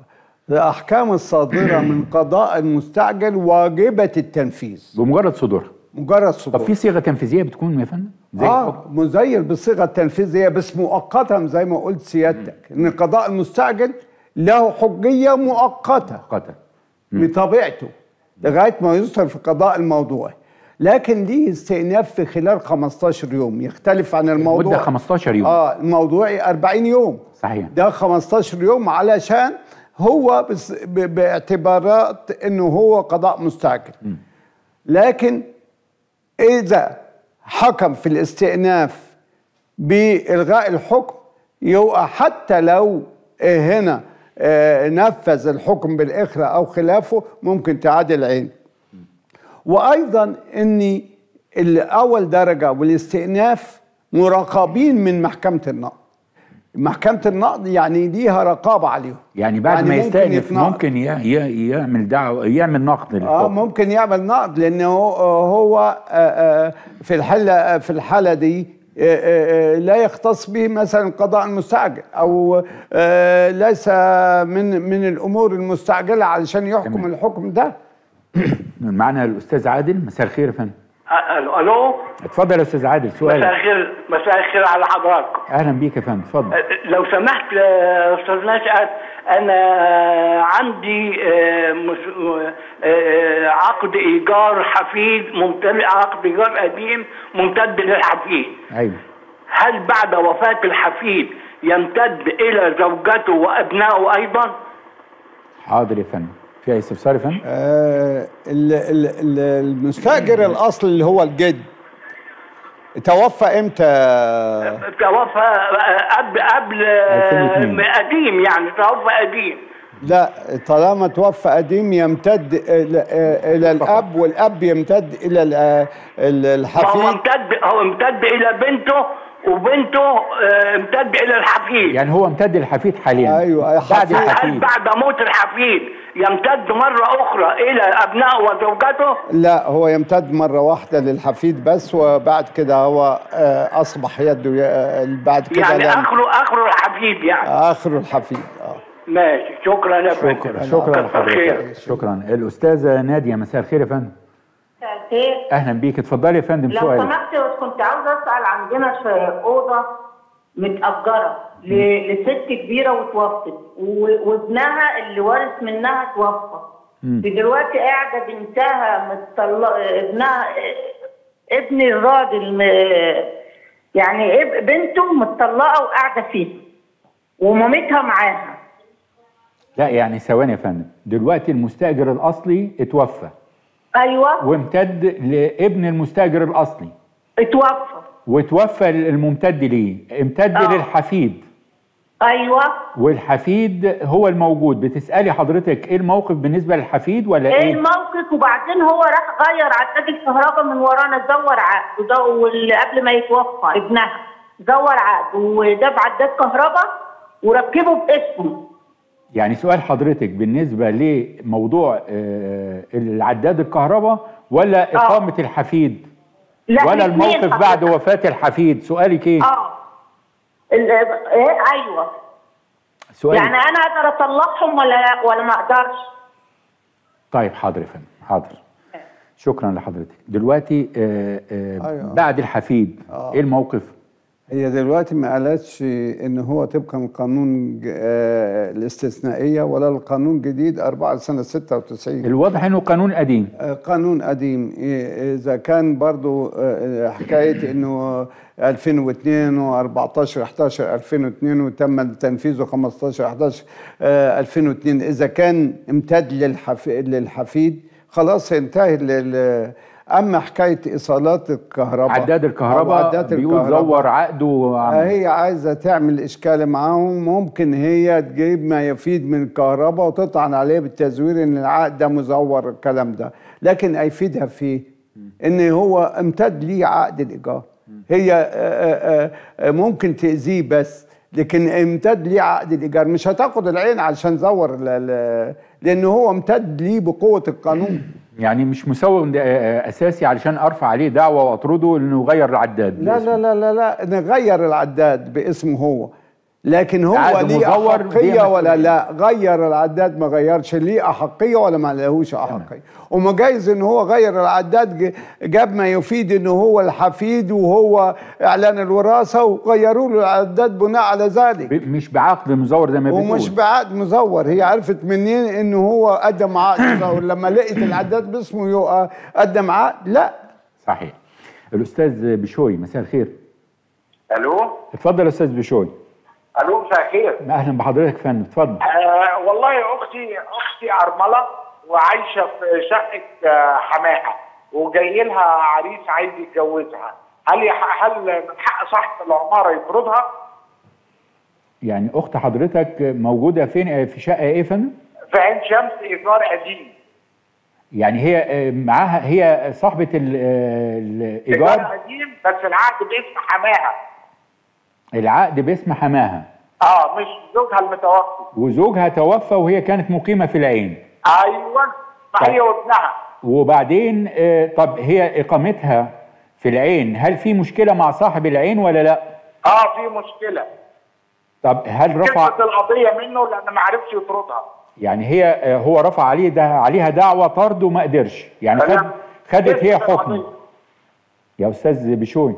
الأحكام الصادرة من قضاء المستعجل واجبة التنفيذ. بمجرد صدورها مجرد صدور. طب في صيغة تنفيذية بتكون يا فندم؟ زي آه؟ مزيل بالصيغة التنفيذية بس مؤقتا زي ما قلت سيادتك. إن القضاء المستعجل له حجية مؤقتة. قتل بطبيعته لغاية ما يصدر في القضاء الموضوعي لكن ليه استئناف في خلال 15 يوم يختلف عن الموضوع. مدة 15 يوم. آه الموضوعي 40 يوم. صحيح. ده 15 يوم علشان هو بس باعتبارات إنه هو قضاء مستعجل. لكن إذا حكم في الاستئناف بإلغاء الحكم يبقى حتى لو هنا آه، نفذ الحكم بالاخراء أو خلافه ممكن تعادل عين. وأيضا ان الأول درجة والاستئناف مراقبين من محكمة النقض محكمة النقض يعني ليها رقابة عليهم يعني بعد ما ممكن يستأنف. ممكن ي- يعمل دعوة يعمل نقد آه ممكن يعمل نقد لأنه هو- هو آه، آه، في الحاله في الحالة دي آه، لا يختص به مثلا القضاء المستعجل أو ليس من من الأمور المستعجلة علشان يحكم. الحكم ده معنا الأستاذ عادل. مساء الخير يا فندم. ألو ألو؟ اتفضل يا أستاذ عادل مساء سؤالك الخير مساء الخير على حضراتكم. أهلا بيك يا فندم اتفضل. لو سمحت أستاذ نشأت أنا عندي آه، مش- آه، عقد إيجار حفيد ممتد عقد إيجار قديم ممتد للحفيد. أيوه. هل بعد وفاة الحفيد يمتد إلى زوجته وأبنائه أيضا؟ حاضر يا فندم. في أي استفسار يا فندم؟ آه، ال- ال- ال- المستأجر الأصل اللي هو الجد توفى إمتى؟ توفى قبل قبل 2002. قديم يعني توفى قديم. لا طالما توفى قديم يمتد إلى إلى الأب والأب يمتد إلى ال- ال- هو الحفيد امتد هو امتد إلى بنته وبنته آه، امتد إلى الحفيد. يعني هو امتد الحفيد حاليا. أيوة، بعد الحفيد. بعد موت الحفيد يمتد مرة أخرى إلى أبنائه وزوجته؟ لا هو يمتد مرة واحدة للحفيد بس وبعد كده هو آه، أصبح يده ي- بعد كده يعني آخره آخره الحفيد يعني. آخر الحفيد آه. ماشي شكرا يا فندم. شكرا شكرا. خير. لحضرتك شكرا. الأستاذة نادية مساء الخير يا فندم. خير. أهلا بيك. اتفضلي يا فندم لو سمحت كنت عاوزه أسأل عندنا في أوضة متأجرة لست كبيرة وتوفت وابنها اللي وارث منها توفى. دلوقتي قاعدة بنتها متطلقه ابنها ابن الراجل م- يعني بنته متطلقة وقاعدة فيه ومامتها معاها. لا يعني ثواني يا فندم. دلوقتي المستأجر الأصلي اتوفى. أيوه. وامتد لابن المستأجر الأصلي. اتوفى. وتوفى الممتد ليه؟ امتد آه. للحفيد. أيوه. والحفيد هو الموجود. بتسألي حضرتك إيه الموقف بالنسبة للحفيد ولا إيه إيه؟ الموقف؟ وبعدين هو راح غير عداد الكهرباء من ورانا زور عقد قبل ما يتوفى ابنها. زور عقد وجاب عداد كهرباء وركبه باسمه. يعني سؤال حضرتك بالنسبة لموضوع آه، العداد الكهرباء ولا إقامة الحفيد؟ لا ولا الموقف بعد. وفاة الحفيد؟ سؤالك إيه؟ آه. ال- إيه أيوه. سؤالك. يعني أنا أقدر أطلعهم ولا ولا ما أقدرش؟ طيب حاضر يا فندم حاضر. شكرا لحضرتك. دلوقتي آه آه أيوة. بعد الحفيد آه. إيه الموقف؟ هي دلوقتي ما قالتش إن هو طبقا القانون آه، الاستثنائية ولا القانون الجديد 4 سنة 96 الواضح إنه قانون قديم. آه، قانون قديم. إيه، إذا كان برضو آه، حكاية إنه 2002 و14 11 2002 وتم تنفيذه 15 11 آه، 2002 إذا كان امتد للحف... للحفيد خلاص انتهى لل... أما حكاية إيصالات الكهرباء عداد الكهرباء عداد بيقول زور عقده هي عايزة تعمل إشكال معاهم. ممكن هي تجيب ما يفيد من الكهرباء وتطعن عليه بالتزوير إن العقد ده مزور الكلام ده. لكن هيفيدها في إيه؟ إن هو امتد ليه عقد الإيجار. هي آه، آه، آه، ممكن تأذيه بس لكن امتد ليه عقد الإيجار. مش هتاخد العين علشان زور لأن هو امتد ليه بقوة القانون. يعني مش مسوغ آه، أساسي علشان أرفع عليه دعوة وأطرده إنه يغير العداد لا. لا لا لا لا نغير العداد باسمه هو لكن هو ليه بيه ولا. لا؟ غير العداد ما غيرش ليه أحقية ولا ما لهوش أحقية؟ وما جايز إن هو غير العداد جاب ما يفيد إن هو الحفيد وهو إعلان الوراثة وغيروا له العداد بناء على ذلك. مش بعقد مزور زي ما بتقول ومش بعقد مزور. هي عرفت منين إن هو قدم عقد؟ مزور لما لقيت العداد باسمه يبقى قدم عقد؟ لا. صحيح. الأستاذ بشوي مساء الخير. ألو؟ اتفضل يا أستاذ بشوي. ألو مساء الخير أهلا بحضرتك يا فندم. اتفضل. آه والله أختي أختي أرملة وعايشة في شقة آه حماها وجاي لها عريس عايز يتجوزها. هل هل من حق صاحب العمارة يطردها؟ يعني أخت حضرتك موجودة فين؟ آه، في شقة إيه يا فندم؟ في عين شمس ايجار قديم. يعني هي آه، معاها هي صاحبة ال- إيجار؟ الايجار قديم بس العقد باسم حماها العقد باسم حماها. آه مش زوجها المتوفي. وزوجها توفى وهي كانت مقيمة في العين. أيوه هي وابنها. وبعدين آه، طب هي إقامتها في العين هل في مشكلة مع صاحب العين ولا لا؟ آه في مشكلة. طب هل رفع القضية منه لأن ما عرفش يطردها. يعني هي آه، هو رفع عليه ده عليها دعوة طرد وما قدرش. يعني خد. خدت هي حكم. يا أستاذ بشوي.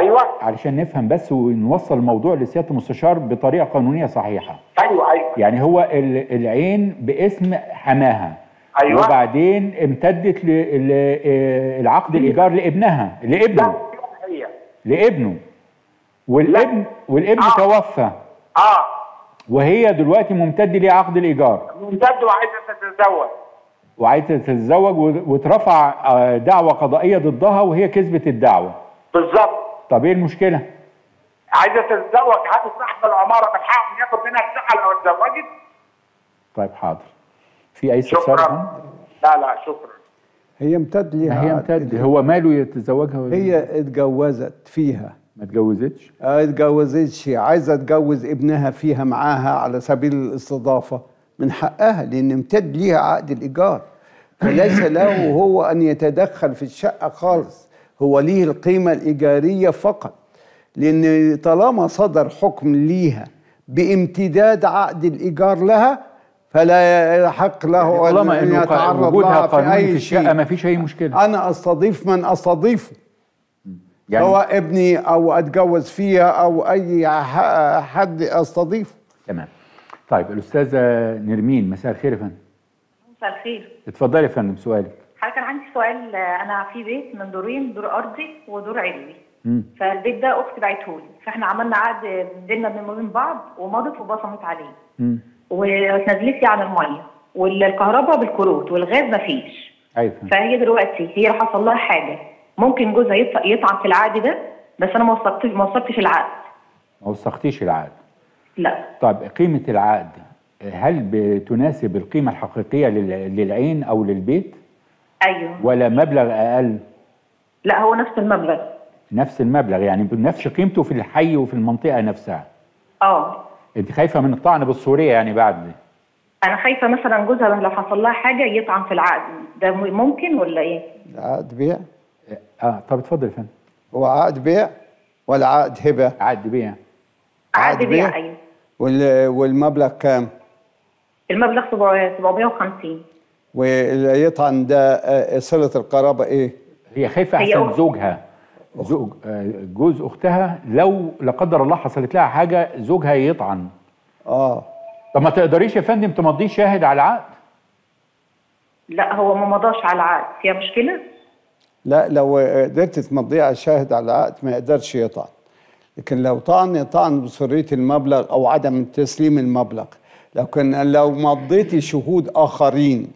أيوه. علشان نفهم بس ونوصل الموضوع لسيادة المستشار بطريقة قانونية صحيحة. أيوه أيوه. يعني هو ال- العين باسم حماها. أيوة. وبعدين امتدت ل- ل- آه، العقد الإيجار لابنها لابنه. هي لابنه. والابن والابن آه. توفى. آه. وهي دلوقتي ممتد ليه عقد الإيجار. ممتد وعايزة تتزوج. وعايزة تتزوج و- وترفع آه، دعوة قضائية ضدها وهي كسبت الدعوة. بالظبط. طب إيه المشكلة؟ عايزة تتزوج هل صاحب العمارة من حقه ياخد منها الشقه لو اتزوجت؟ طيب حاضر. في أي استفسار شكرا. لا لا شكرا. هي امتد ليها. ما هي. امتد؟ هو ماله يتزوجها ولا هي اتجوزت فيها. ما اتجوزتش؟ آه، اتجوزتش. عايزة تجوز ابنها فيها معاها على سبيل الاستضافة من حقها لأن امتد ليها عقد الإيجار. فليس له هو أن يتدخل في الشقة خالص. هو ليه القيمة الإيجارية فقط؟ لأن طالما صدر حكم ليها بامتداد عقد الإيجار لها فلا يحق له طالما أن إنه ق- يتعرض لها في الشقة شيء. ما فيش أي مشكلة. أنا أستضيف من أستضيفه. يعني سواء ابني أو أتجوز فيها أو أي ح- حد أستضيفه. تمام. طيب الأستاذة نرمين مساء الخير يا فندم. مساء الخير. اتفضلي يا فندم سؤالك. كان عندي سؤال أنا في بيت من دورين دور أرضي ودور علوي. فالبيت ده أختي بعته لي فإحنا عملنا عقد بيننا وبين بين بعض ومضت وبصمت عليه. مم. ونزلت لي عن المية. والكهرباء بالكروت والغاز مفيش. أيوه. فهي دلوقتي هي لو حصل لها حاجة. ممكن جوزها يطع- يطعن في العقد ده بس أنا ما وثقتش ما وثقتش العقد. ما وثقتيش العقد. لا. طيب قيمة العقد هل بتناسب القيمة الحقيقية لل- للعين أو للبيت؟ أيوه. ولا مبلغ أقل؟ لا هو نفس المبلغ. نفس المبلغ يعني بنفس قيمته في الحي وفي المنطقة نفسها. آه. أنت خايفة من الطعن بالصوريه يعني بعد؟ أنا خايفة مثلا جوزها لو حصل لها حاجة يطعن في العقد. ده ممكن ولا إيه؟ عقد بيع. آه طب اتفضل يا فندم. هو عقد بيع ولا عقد هبة؟ عقد بيع. عقد بيع أيوه. وال- والمبلغ كام؟ المبلغ 700 750 واللي يطعن ده آه، صلة القرابة إيه؟ هي خايفة أحسن أخت. زوجها. زوج آه، جوز أختها لو لا قدر الله حصلت لها حاجة زوجها يطعن. آه. طب ما تقدريش يا فندم تمضيه شاهد على العقد؟ لا هو ما مضاش على العقد. فيها مشكلة؟ لا لو قدرت تمضيه على شاهد على العقد ما يقدرش يطعن. لكن لو طعن يطعن بسرية المبلغ أو عدم تسليم المبلغ. لكن لو مضيتي شهود آخرين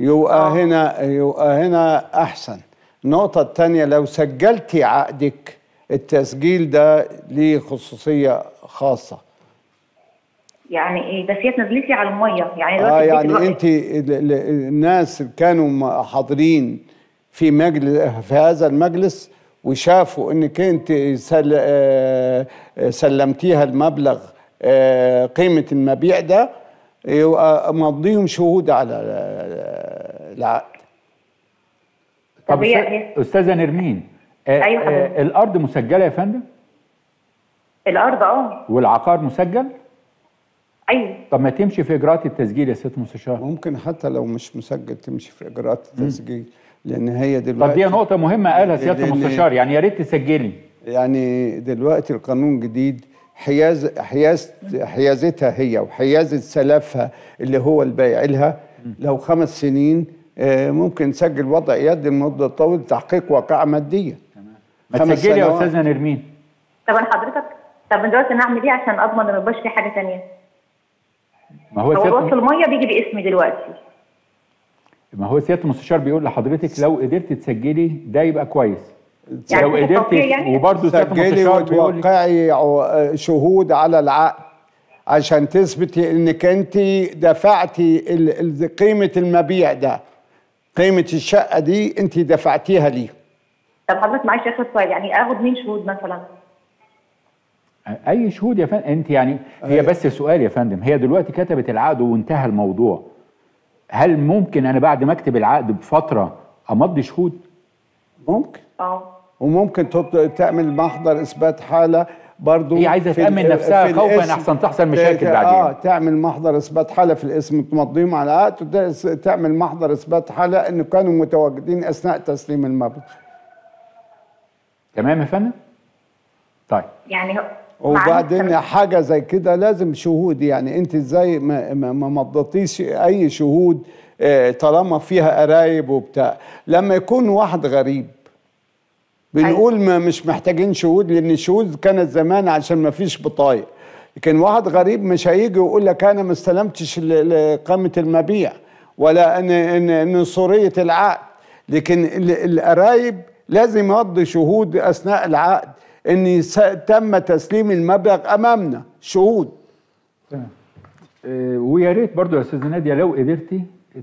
يبقى هنا يبقى هنا أحسن. النقطة الثانية لو سجلتي عقدك التسجيل ده ليه خصوصية خاصة؟ يعني إيه؟ بس هي نزلت لي على المية. يعني آه يعني انت ال- ال- الناس كانوا حاضرين في مجلس في هذا المجلس وشافوا إنك أنت سل آه، سلمتيها المبلغ آه، قيمة المبيع ده مضيهم شهود على آه، العقد. طب طب هي- أستاذ- هي- أستاذة نرمين آه، أيوة آه،. الأرض مسجلة يا فندم؟ الأرض آه. والعقار مسجل؟ أيوه. طب ما تمشي في إجراءات التسجيل يا ست مستشار ممكن حتى لو مش مسجل تمشي في إجراءات التسجيل لأن هي دلوقتي طب دي نقطة مهمة قالها سيادة المستشار يعني يا ريت تسجلي يعني دلوقتي القانون جديد حياز حياز حيازتها هي وحيازة سلفها اللي هو البائع لها. لو خمس سنين آه، ممكن تسجل وضع يد لمدة طويلة تحقيق واقعة مادية. ما خمس تسجلي يا. أستاذة نرمين. طب أنا حضرتك طب دلوقتي أنا اعمل إيه عشان أضمن إن ما يبقاش في حاجة ثانية ما هو هو سيادة وصل المية بيجي باسمي دلوقتي. ما هو سيادة المستشار بيقول لحضرتك لو قدرت تسجلي ده يبقى كويس. يعني لو في قدرت توقيع يعني؟ وبرضه سجلي وتوقعي عو- شهود على العقد عشان تثبتي انك انت دفعتي قيمة المبيع ده قيمة الشقة دي أنت دفعتيها ليه طب حضرتك معلش اخر سؤال يعني أخد مين شهود مثلا؟ أي شهود يا فندم؟ أنت يعني هي بس سؤال يا فندم. هي دلوقتي كتبت العقد وانتهى الموضوع. هل ممكن أنا بعد ما أكتب العقد بفترة أمضي شهود؟ ممكن. آه. وممكن تعمل محضر إثبات حالة برضو هي تأمن ال- نفسها خوفاً. أحسن تحصل مشاكل بعدين. آه تعمل محضر إثبات حالة في الاسم تمضيهم على عقد وتعمل محضر إثبات حالة انه كانوا متواجدين أثناء تسليم المبلغ. تمام يا فندم؟ طيب. يعني هو- وبعدين حاجة زي كده لازم شهود يعني أنت إزاي ما, ما, ما مضيتيش أي شهود آه، طالما فيها قرايب وبتاع. لما يكون واحد غريب بنقول ما مش محتاجين شهود لأن الشهود كانت زمان عشان ما فيش بطايق. لكن واحد غريب مش هيجي ويقول لك أنا ما استلمتش قائمه المبيع ولا ان ان إن صورية العقد. لكن ال- القرايب لازم يمضي شهود أثناء العقد إن تم تسليم المبلغ أمامنا شهود. تمام. آه، ويا ريت برضو يا استاذه نادية لو قدرتي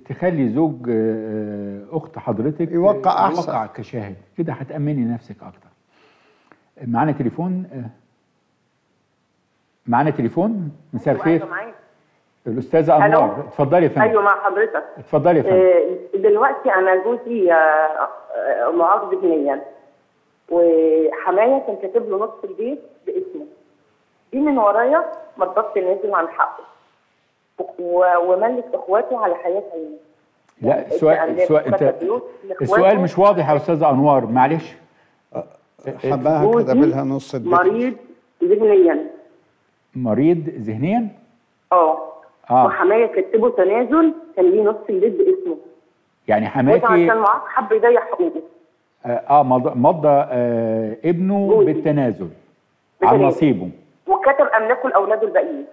تخلي زوج آه، أخت حضرتك يوقع آه، أحسن. يوقع كشاهد. كده هتأمني نفسك أكتر. معانا تليفون؟ آه، معانا تليفون؟ مساء الخير. الأستاذة ألو. أنوار اتفضلي يا فندم. أيوه مع حضرتك. اتفضلي يا فندم. آه، دلوقتي أنا جوزي آه، آه، معاق ذهنيا وحماية كان كاتب له نص البيت باسمه. دي من ورايا مضبط نازل عن حقه. وملك اخواته على حياة عينه لا السؤال السؤال أنت السؤال مش واضح يا استاذه أنوار معلش. حباها كتب لها نص البيت مريض ذهنيا. مريض ذهنيا؟ آه. آه. وحماية كتبه تنازل كان ليه نص البيت باسمه. يعني وده حماكي عشان معاق حب يضيع حقوقه. آه آه، مضى مضى آه ابنه جوزي. بالتنازل عن. نصيبه. وكتب املاكه لاولاده الباقيين.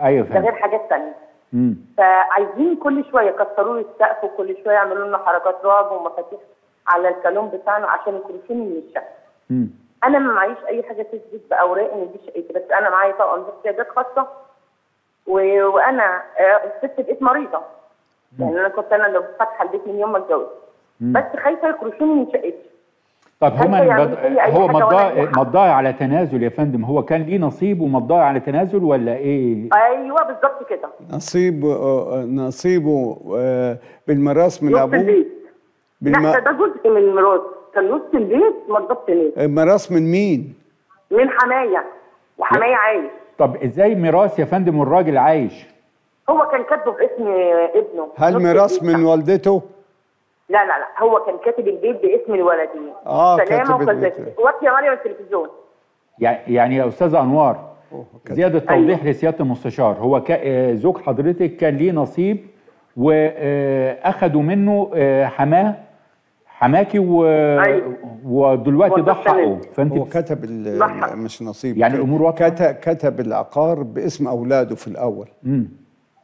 أيوه ده غير حاجات تانية. مم. فعايزين كل شوية يكسروا له السقف وكل شوية يعملوا لنا حركات رعب ومفاتيح على الكالون بتاعنا عشان يكرشوني من الشقة. مم. أنا ما معيش أي حاجة تثبت باوراق ان دي شقتي بس أنا معايا طبعا احتياجات خاصة. و... وأنا آه، الست بقيت مريضة. يعني أنا كنت أنا اللي فاتحة البيت من يوم ما اتجوزت. مم. بس خايفة يكرشوني من شقتي. طب يعمل بض... هو حاجة. مضاه على تنازل يا فندم هو كان ليه نصيب ومضاه على تنازل ولا إيه؟ أيوه بالظبط كده نصيب آه، نصيبه آه، بالميراث من نص أبوه البيت لا بالم... ده ده جزء من الميراث كان نص البيت مضبط ناس الميراث من مين؟ من حماية وحماية عايش طب إزاي ميراث يا فندم والراجل عايش؟ هو كان كاتبه باسم ابنه هل ميراث. من والدته؟ لا لا لا هو كان كاتب البيت باسم الولدين. آه، سلامة كاتب البيت. وكذا وقت يا مريم التلفزيون يعني يعني يا أستاذة أنوار زيادة توضيح لسيادة المستشار. هو كا... آه، زوج حضرتك كان ليه نصيب واخدوا منه آه، حماة حماكي و... ودلوقتي ده حقه فأنت هو كتب ال-. مش نصيب. يعني الأمور واضحة؟ كتب, كتب العقار باسم أولاده في الأول. مم.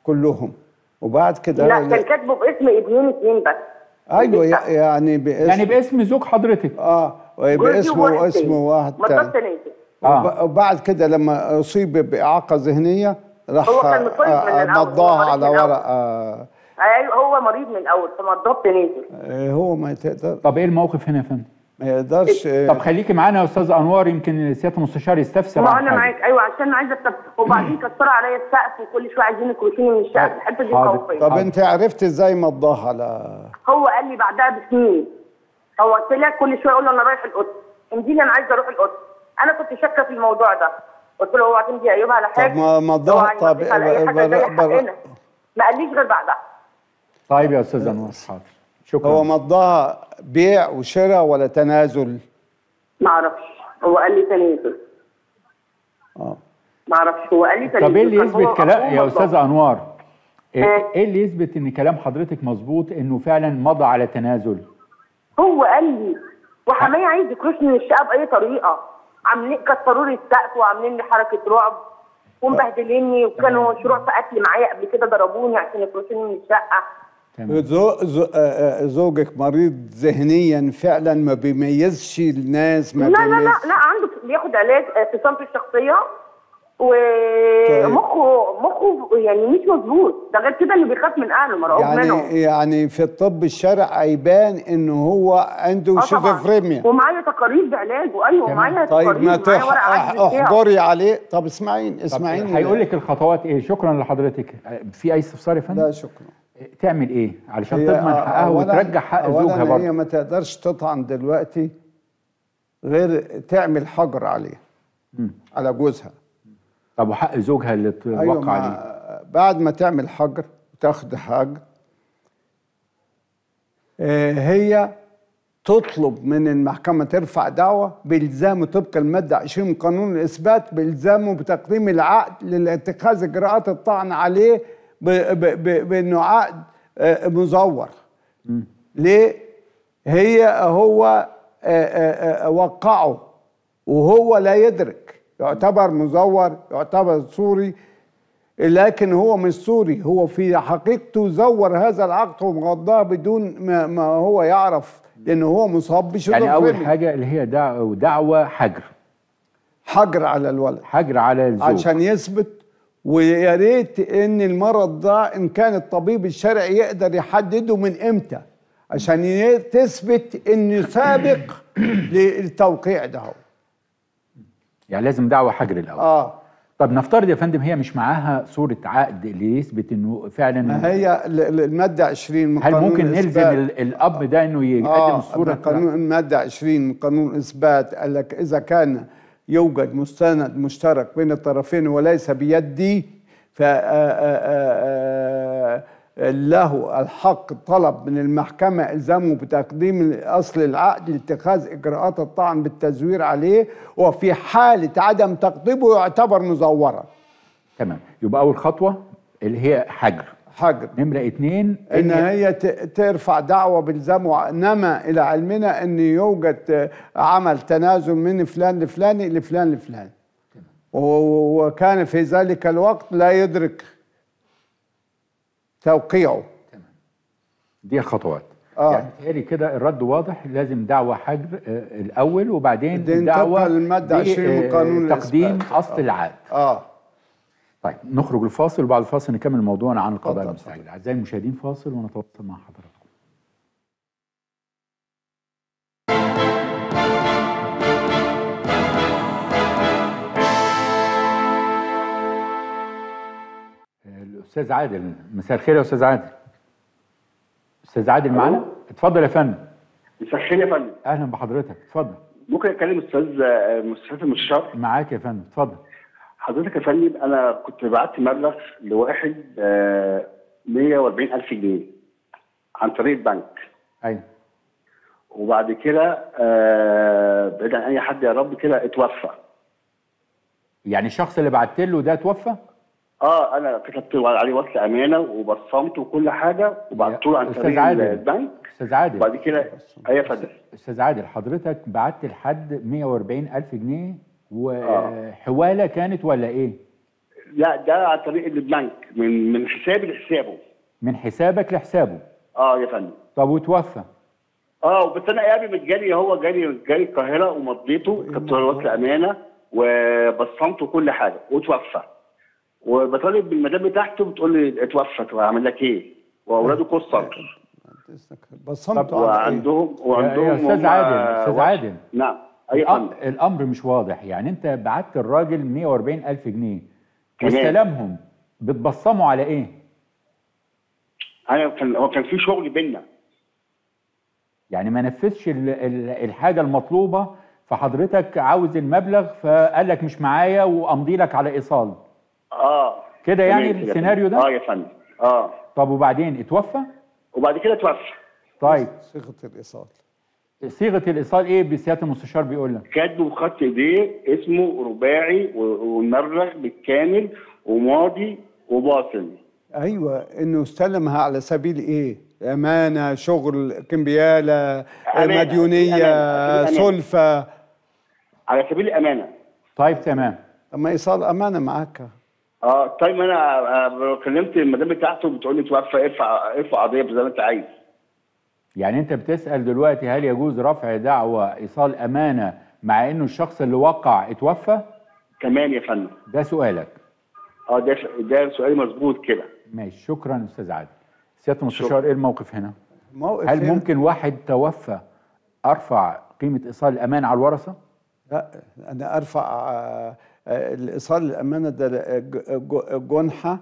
كلهم. وبعد كده لا كان كاتبه باسم ابنين اتنين بس. أيوه يع- يعني باسم يعني باسم زوج حضرتك آه باسمه واسمه. واحد تاني آه. وب- وبعد كده لما أصيب بإعاقة ذهنية راح هو كان من آه، هو مضاها على من. ورق آه أيوه هو مريض من الأول فمضبط نازل آه، هو ما تقدر طب إيه الموقف هنا يا فندم؟ ما يقدرش آه، طب خليكي معانا يا أستاذ أنوار يمكن سيادة المستشار يستفسر ما أنا. معاك. أيوه عشان عايزة. وبعدين كسروا عليا السقف وكل شوية عايزين يكرشوني من الشقه الحته دي. خوفيه طب أنت عرفت إزاي مضاها على هو قال لي بعدها بسنين. هو طلع كل شوية يقول له أنا رايح القدس امديلي أنا عايزة أروح القدس أنا كنت شاكة في الموضوع ده. قلت له اوعى تمدي ايوب على حاجة. طب ما مضاها؟ طب حقنا. ما قاليش غير بعدها. طيب يا أستاذ أنوار حاضر. شكرا. هو مضاها بيع وشراء ولا تنازل؟ ما أعرفش. هو قال لي تنازل. آه. ما أعرفش. هو قال لي تنازل طب إيه اللي يثبت كلام يا. أستاذ أنوار إيه آه. إيه اللي يثبت إن كلام حضرتك مظبوط إنه فعلا مضى على تنازل؟ هو قال لي وحماية عايز يكرشني من الشقة بأي طريقة. عاملين كسروا لي السقف وعاملين لي حركة رعب. ومبهدليني. وكانوا شروع في قتل معايا قبل كده ضربوني عشان يكرشوني من الشقة. زوجك مريض ذهنيا فعلا ما بيميزش الناس ما لا لا لا لا عنده بياخد علاج اتصال الشخصية ومخه مخه يعني مش مظبوط. ده غير كده اللي بيخاف من أهله مرعوب يعني منهم. يعني في الطب الشرعي يبان انه هو عنده آه. شيزوفرينيا. ومعايا تقارير بعلاجه. أيوه معايا طيب تقارير. ما تح-. احضري عليه. طب اسمعين طب اسمعين. هيقول لك الخطوات إيه؟ شكرا لحضرتك. في أي استفسار يا فندم؟ لا شكرا. تعمل إيه؟ علشان هي تضمن حقها وترجع حق زوجها هي برضه. ما تقدرش تطعن دلوقتي غير تعمل حجر عليه مم. على جوزها. طب وحق زوجها اللي توقع ما عليه؟ بعد ما تعمل حجر وتاخد حجر آه، هي تطلب من المحكمة ترفع دعوة بإلزامه طبق المادة 20 من قانون الإثبات بإلزامه بتقديم العقد لاتخاذ إجراءات الطعن عليه ب- ب- ب- بأنه عقد آه، مزور. ليه؟ هي هو آه، آه، وقعه وهو لا يدرك. يعتبر مزور يعتبر صوري لكن هو مش صوري. هو في حقيقته زور هذا العقد وممضاه بدون ما, ما هو يعرف لأنه هو مصاب يعني أول بشيزوفرينيا حاجة اللي هي دعوه دعوة حجر. حجر على الولد. حجر على الزوج. عشان يثبت ويا ريت إن المرض ده إن كان الطبيب الشرعي يقدر يحدده من إمتى عشان تثبت إنه سابق للتوقيع ده. يعني لازم دعوة حجر الأول. آه. طب نفترض يا فندم هي مش معاها صورة عقد اللي يثبت إنه فعلا ما هي ال- ال- المادة 20 من هل قانون ممكن نلزم الأب ده إنه يقدم آه الصورة؟ قانون المادة 20 من قانون الاثبات قال لك إذا كان يوجد مستند مشترك بين الطرفين وليس بيدي ف آه، آه، آه، له الحق طلب من المحكمة إلزامه بتقديم أصل العقد لاتخاذ إجراءات الطعن بالتزوير عليه وفي حالة عدم تقديمه يعتبر مزورا تمام. يبقى أول خطوة اللي هي حجر. حجر نمرة اتنين إن هي ت- ترفع دعوة بالزامه انما إلى علمنا إن يوجد عمل تنازل من فلان لفلان لفلان لفلان. وكان في ذلك الوقت لا يدرك توقيعه. دي الخطوات آه. يعني متهيألي كده الرد واضح لازم دعوة حجر آه، الأول وبعدين بعدين دعوة ب- 20 من آه، قانون تقديم. أصل آه. العقد. آه. طيب نخرج الفاصل وبعد الفاصل نكمل موضوعنا عن القضاء اتفضل، المستعجل أعزائي المشاهدين فاصل ونتواصل مع حضراتكم. الأستاذ عادل مساء الخير يا أستاذ عادل. أستاذ عادل معانا؟ اتفضل يا فندم. مساء الخير يا فندم. أهلا بحضرتك. اتفضل. ممكن أتكلم أستاذ آه، مستشفى المستشار؟ معاك يا فندم. اتفضل. حضرتك يا فندم أنا كنت بعت مبلغ لواحد آه، 140 ألف جنيه عن طريق البنك. أيوه وبعد كده آه، بعيد عن أي حد يا رب كده اتوفى. يعني الشخص اللي بعت له ده توفى آه أنا كتبت عليه وصل أمانة وبصمت وكل حاجة وبعته له عن طريق عادل. البنك. أستاذ عادل. وبعد كده أيوه يا فندم. أستاذ عادل حضرتك بعت لحد 140 ألف جنيه وحواله كانت ولا إيه لا ده عن طريق البنك من من حسابي لحسابه من حسابك لحسابه آه يا فندم طب وتوفى آه بس أنا ايامي متجالي هو جالي جالي القاهره ومضيته له وصل امانه وبصمته كل حاجة وتوفى وبطالب بالمدام بتاعته بتقول لي اتوفى طب اعمل لك إيه؟ واولاده قصر بصمت وعندهم وعندهم يا أستاذ عادل أستاذ. عادل نعم الأمر مش واضح. يعني أنت بعت الراجل 140 ألف جنيه. تمام. واستلمهم بتبصموا على إيه؟ أنا كان هو كان في شغل بينا. يعني ما نفذش ال- ال- الحاجة المطلوبة فحضرتك عاوز المبلغ فقال لك مش معايا وأمضي لك على إيصال. آه. كده يعني. السيناريو ده؟ آه يا فندم. آه. طب وبعدين اتوفى؟ وبعد كده توفى طيب. صيغة الإيصال. صيغة الإيصال إيه بسياده المستشار بيقول لك؟ كاتبه بخط إيديه اسمه رباعي و- وممرغ بالكامل وماضي وباطن. أيوه إنه استلمها على سبيل إيه؟ أمانة شغل كمبياله أمانة، مديونية أمانة،. سلفة. على سبيل الأمانة. طيب تمام. أما إيصال أمانة معاك. آه طيب أنا آه، كلمت المدام بتاعته بتقول لي توفى ارفع ارفع قضية زي ما أنت عايز. يعني انت بتسأل دلوقتي هل يجوز رفع دعوى إيصال أمانة مع إنه الشخص اللي وقع اتوفى؟ تمام يا فندم. ده سؤالك. آه ده ده سؤال مظبوط كده. ماشي. شكرا أستاذ عادل. سيادة المستشار إيه الموقف هنا؟ موقف هل هنا. ممكن واحد توفى أرفع قيمة إيصال الأمانة على الورثة؟ لا أنا أرفع آه، آه، الإيصال الأمانة ده جنحة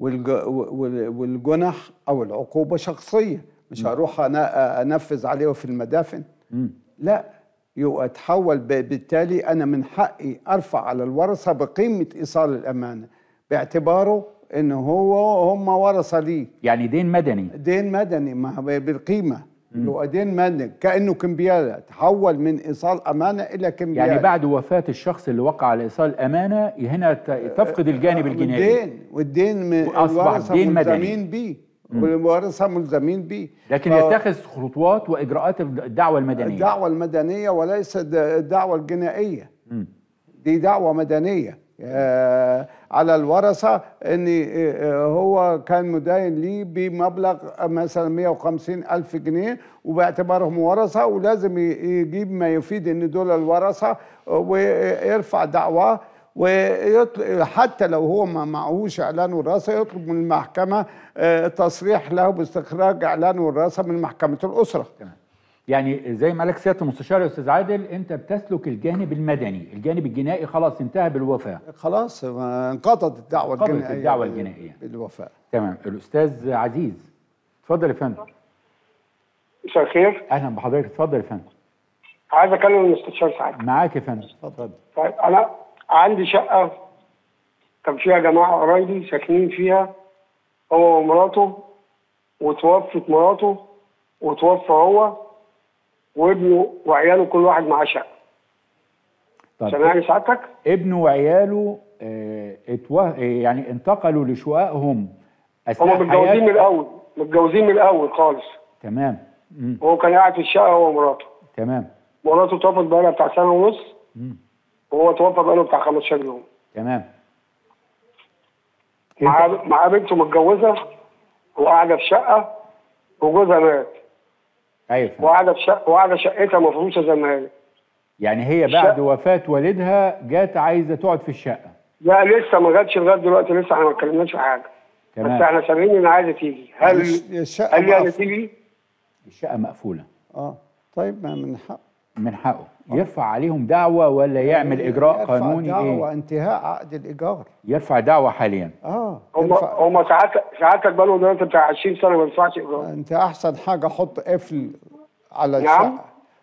والج- وال- والجنح أو العقوبة شخصية. مش هروح أنا أنفذ عليه في المدافن. لا يبقى اتحول بالتالي أنا من حقي أرفع على الورثة بقيمة إيصال الأمانة باعتباره إن هو هم ورثة ليه يعني دين مدني. دين مدني ما هو بالقيمة. يبقى دين مدني. كأنه كمبيالة. تحول من إيصال أمانة إلى كمبيالة. يعني بعد وفاة الشخص اللي وقع على إيصال امانه هنا تفقد الجانب الجنائي. والدين والدين الورثة دين مدني. بيه. والورثه ملزمين بيه لكن يتخذ خطوات وإجراءات الدعوة المدنية. الدعوة المدنية وليس الدعوة الجنائية. دي دعوة مدنية. آه، على الورثة إن آه، هو كان مدين لي بمبلغ مثلا 150 ألف جنيه وباعتبارهم ورثة ولازم يجيب ما يفيد إن دول الورثة ويرفع دعواه ويطلب حتى لو هو ما معهوش إعلان وراثة يطلب من المحكمة آه، تصريح له باستخراج إعلان وراثة من محكمة الأسرة. يعني زي ما قال لك سياده المستشار يا أستاذ عادل أنت بتسلك الجانب المدني الجانب الجنائي خلاص انتهى بالوفاة. خلاص انقضت الدعوة انقضت الجنائية الدعوة الجنائية. بالوفاة. تمام. الأستاذ عزيز اتفضل يا فندم. مساء الخير. أهلا بحضرتك اتفضل يا فندم. عايز أكلم المستشار سعد. معاك يا فندم. اتفضل. طيب أنا عندي شقة. كان فيها جماعة قرايبي ساكنين فيها. هو ومراته وتوفت مراته وتوفى هو وابنه وعياله كل واحد معاه شقة. طب سامعني سعادتك؟ ابنه وعياله آه اتوه... آه يعني انتقلوا لشققهم هم اثناء متجوزين من الأول. متجوزين من الأول خالص. تمام. مم. هو كان قاعد في الشقة هو ومراته. تمام. مراته توفت بقالها بتاع سنة ونص. وهو توفى بقاله بتاع 15 يوم. تمام. معاه معاه بنته متجوزة وقاعدة في شقة وجوزها مات. أيوه. وقاعدة في شقه وقاعدة شقتها مفروشه زي ما هي يعني هي بعد وفاة والدها جات عايزة تقعد في الشقة. لا لسه ما جاتش لغاية دلوقتي لسه إحنا ما اتكلمناش في حاجة. تمام. بس إحنا سامعين ان عايزة تيجي. هل الشقة هل يعني. تيجي؟ الشقة مقفولة. آه. طيب ما من حق. من حقه. يرفع عليهم دعوة ولا يعمل إجراء يرفع قانوني دعوة إيه؟ انتهاء عقد الإيجار. يرفع دعوة حاليا. آه هم هم ساعات ساعاتك بقالهم دلوقتي بتاع 20 سنة ما بيدفعش ايجار أنت أحسن حاجة حط قفل على نعم.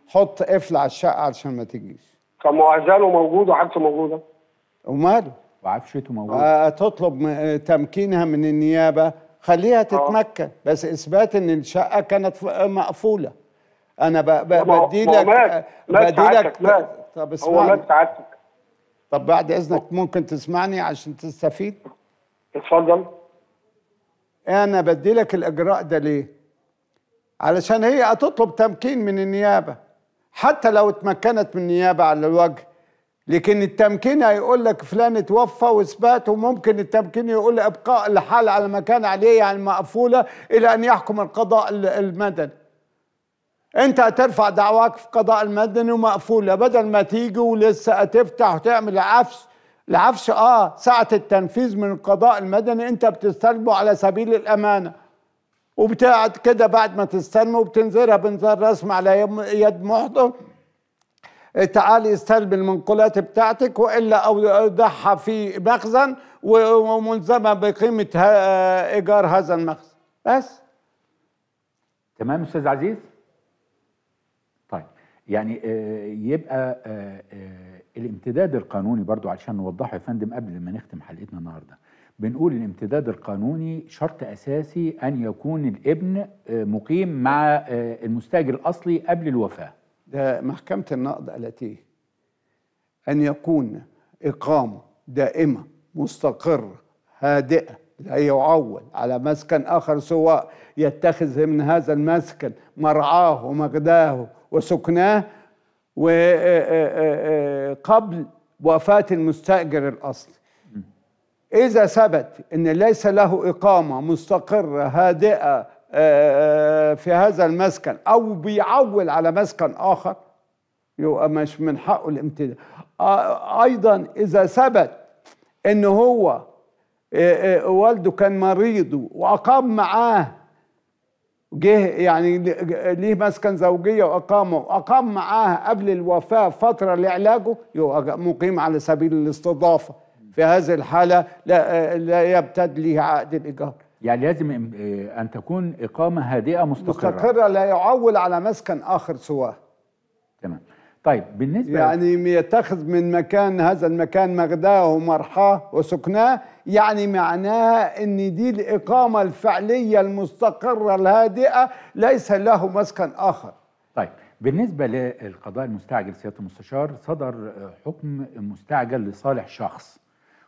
حط قفل على الشقة علشان ما تجيش. طب ما هو موجود وحاجته موجودة. وماله؟ وعفشته موجود. آه تطلب آه، تمكينها من النيابة. خليها تتمكن. بس إثبات إن الشقة كانت آه، مقفولة. أنا هو- بدي هو لك بدي لك. طب هو اسمعني. مات سعادتك طب بعد إذنك ممكن تسمعني عشان تستفيد؟ اتفضل. أنا بدي لك الإجراء ده ليه علشان هي هتطلب تمكين من النيابة. حتى لو اتمكنت من النيابة على الوجه. لكن التمكين هيقول لك فلان اتوفى وإثبات وممكن التمكين يقول إبقاء الحال على ما كان عليه يعني مقفولة إلى أن يحكم القضاء ال- المدني. انت هترفع دعواك في قضاء المدني ومقفوله بدل ما تيجي ولسه هتفتح وتعمل عفش العفش آه ساعة التنفيذ من القضاء المدني انت بتستلمه على سبيل الأمانة. وبتقعد كده بعد ما تستلمه وبتنزلها بنزل رسم على يد محضر. تعالي استلم المنقولات بتاعتك وإلا اودعها في مخزن وملزمة بقيمة إيجار هذا المخزن. بس. تمام أستاذ عزيز؟ يعني آه، يبقى آه، آه، الامتداد القانوني برضو عشان نوضحه يا فندم قبل ما نختم حلقتنا النهارده بنقول الامتداد القانوني شرط أساسي أن يكون الابن مقيم مع المستأجر الأصلي قبل الوفاة ده محكمة النقض قالت إيه؟ أن يكون إقامة دائمة مستقرة هادئة لا يعول على مسكن آخر سواء يتخذ من هذا المسكن مرعاه ومغداه وسكناه وقبل وفاة المستأجر الأصلي. إذا ثبت أن ليس له إقامة مستقرة هادئة آه، في هذا المسكن أو بيعول على مسكن آخر يبقى مش من حقه الامتداد. آه، أيضا إذا ثبت أن هو آه، آه، والده كان مريض وأقام معاه. جه يعني ليه مسكن زوجية وأقامه. واقام معاه قبل الوفاة فترة لعلاجه. يبقى مقيم على سبيل الاستضافة. في هذه الحالة لا لا يبتد له عقد الإيجار. يعني لازم آه، أن تكون إقامة هادئة مستقرة. مستقرة لا يعول على مسكن آخر سواه. تمام. طيب بالنسبة يعني يتخذ من مكان هذا المكان مغداة ومرحاه وسكناه يعني معناها إن دي الإقامة الفعلية المستقرة الهادئة ليس له مسكن آخر. طيب بالنسبة للقضاء المستعجل سيادة المستشار صدر حكم مستعجل لصالح شخص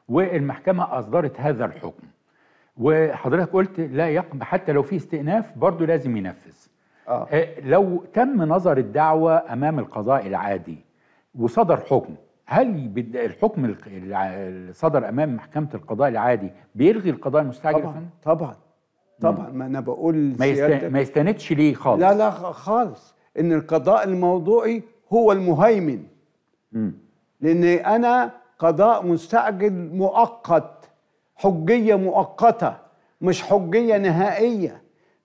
والمحكمة أصدرت هذا الحكم. وحضرتك قلت لا يقبل حتى لو في استئناف برضه لازم ينفذ. آه. آه، لو تم نظر الدعوة أمام القضاء العادي وصدر حكم هل الحكم اللي صدر أمام محكمة القضاء العادي بيلغي القضاء المستعجل طبعا؟ طبعا طبعا. ما أنا بقول ما, ما يستندش ليه خالص؟ لا لا خالص. إن القضاء الموضوعي هو المهيمن. مم. لأن أنا قضاء مستعجل مؤقت حجية مؤقتة مش حجية نهائية.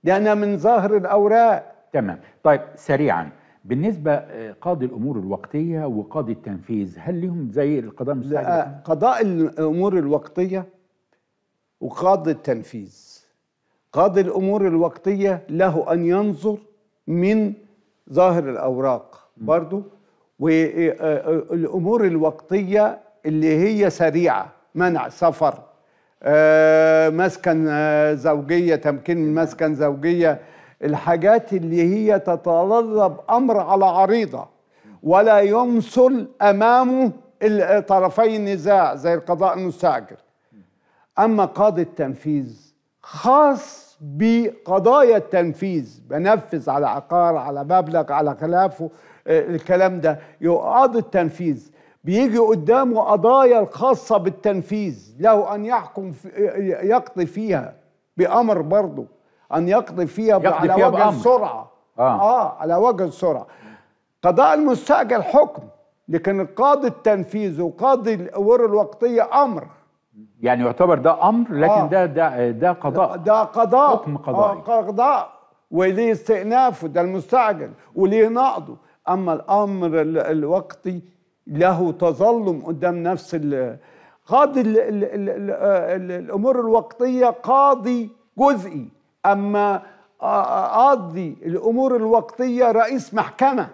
ده أنا من ظاهر الأوراق. تمام. طيب سريعا بالنسبة آه، قاضي الأمور الوقتية وقاضي التنفيذ هل لهم زي القضاء المستعجل؟ قضاء الأمور الوقتية وقاضي التنفيذ. قاضي الأمور الوقتية له أن ينظر من ظاهر الأوراق برضو والامور الوقتية اللي هي سريعة منع سفر. آه، مسكن آه، زوجية تمكين من مسكن زوجية. الحاجات اللي هي تتطلب أمر على عريضة ولا يمثل امامه ال- طرفي النزاع زي القضاء المستعجل أما قاضي التنفيذ خاص بقضايا التنفيذ بنفذ على عقار على مبلغ على خلافه آه، الكلام ده. يقاضي التنفيذ بيجي قدامه قضايا الخاصة بالتنفيذ له أن يحكم في يقضي فيها بأمر برضه أن يقضي فيها يقضي على فيها وجه بأمر. السرعة آه. آه على وجه السرعة قضاء المستعجل حكم لكن القاضي التنفيذ وقاضي الأمور الوقتية أمر يعني يعتبر ده أمر لكن آه. ده ده ده قضاء ده قضاء حكم قضائي. آه قضاء وليه استئنافه ده المستعجل وليه نقضه أما الأمر ال- الوقتي له تظلم قدام نفس قاضي ال الأمور الوقتية قاضي جزئي. أما آه، قاضي الأمور الوقتية رئيس محكمة.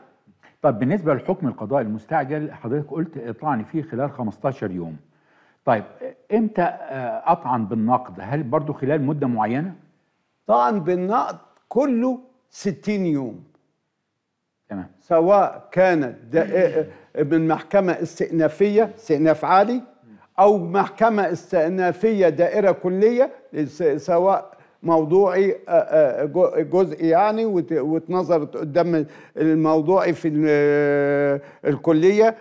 طب بالنسبة لحكم القضاء المستعجل حضرتك قلت اطعني فيه خلال 15 يوم. طيب إمتى آه، أطعن بالنقد؟ هل برضو خلال مدة معينة؟ طبعا بالنقد كله 60 يوم. تمام. سواء كانت من محكمة استئنافية استئناف عالي أو محكمة استئنافية دائرة كلية سواء موضوعي جزئي يعني واتنظرت قدام الموضوعي في ال- الكلية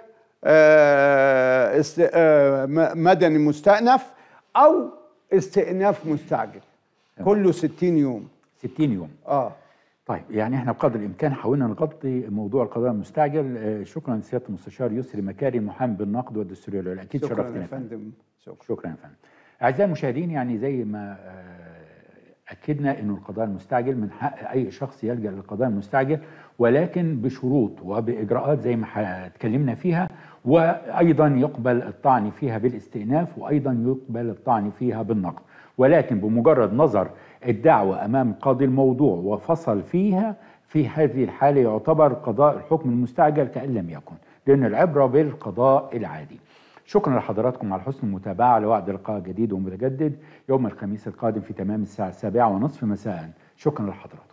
مدني مستأنف أو استئناف مستعجل. كله 60 يوم. 60 يوم. آه. طيب يعني إحنا بقدر الإمكان حاولنا نغطي موضوع القضاء المستعجل. آه، شكرا لسياده المستشار يسري مكاري محامي بالنقد والدستوريه العليا أكيد شرفتنا يا يا فندم. شكرا. شكرا يا فندم. أعزائي المشاهدين يعني زي ما آه، أكدنا انه القضاء المستعجل من حق أي شخص يلجأ للقضاء المستعجل ولكن بشروط وبإجراءات زي ما اتكلمنا فيها وأيضا يقبل الطعن فيها بالاستئناف وأيضا يقبل الطعن فيها بالنقد. ولكن بمجرد نظر الدعوة أمام قاضي الموضوع وفصل فيها في هذه الحالة يعتبر قضاء الحكم المستعجل كأن لم يكن لأن العبرة بالقضاء العادي. شكرا لحضراتكم على حسن المتابعة لوعد لقاء جديد ومتجدد. يوم الخميس القادم في تمام الساعة السابعة ونصف مساء. شكرا لحضراتكم.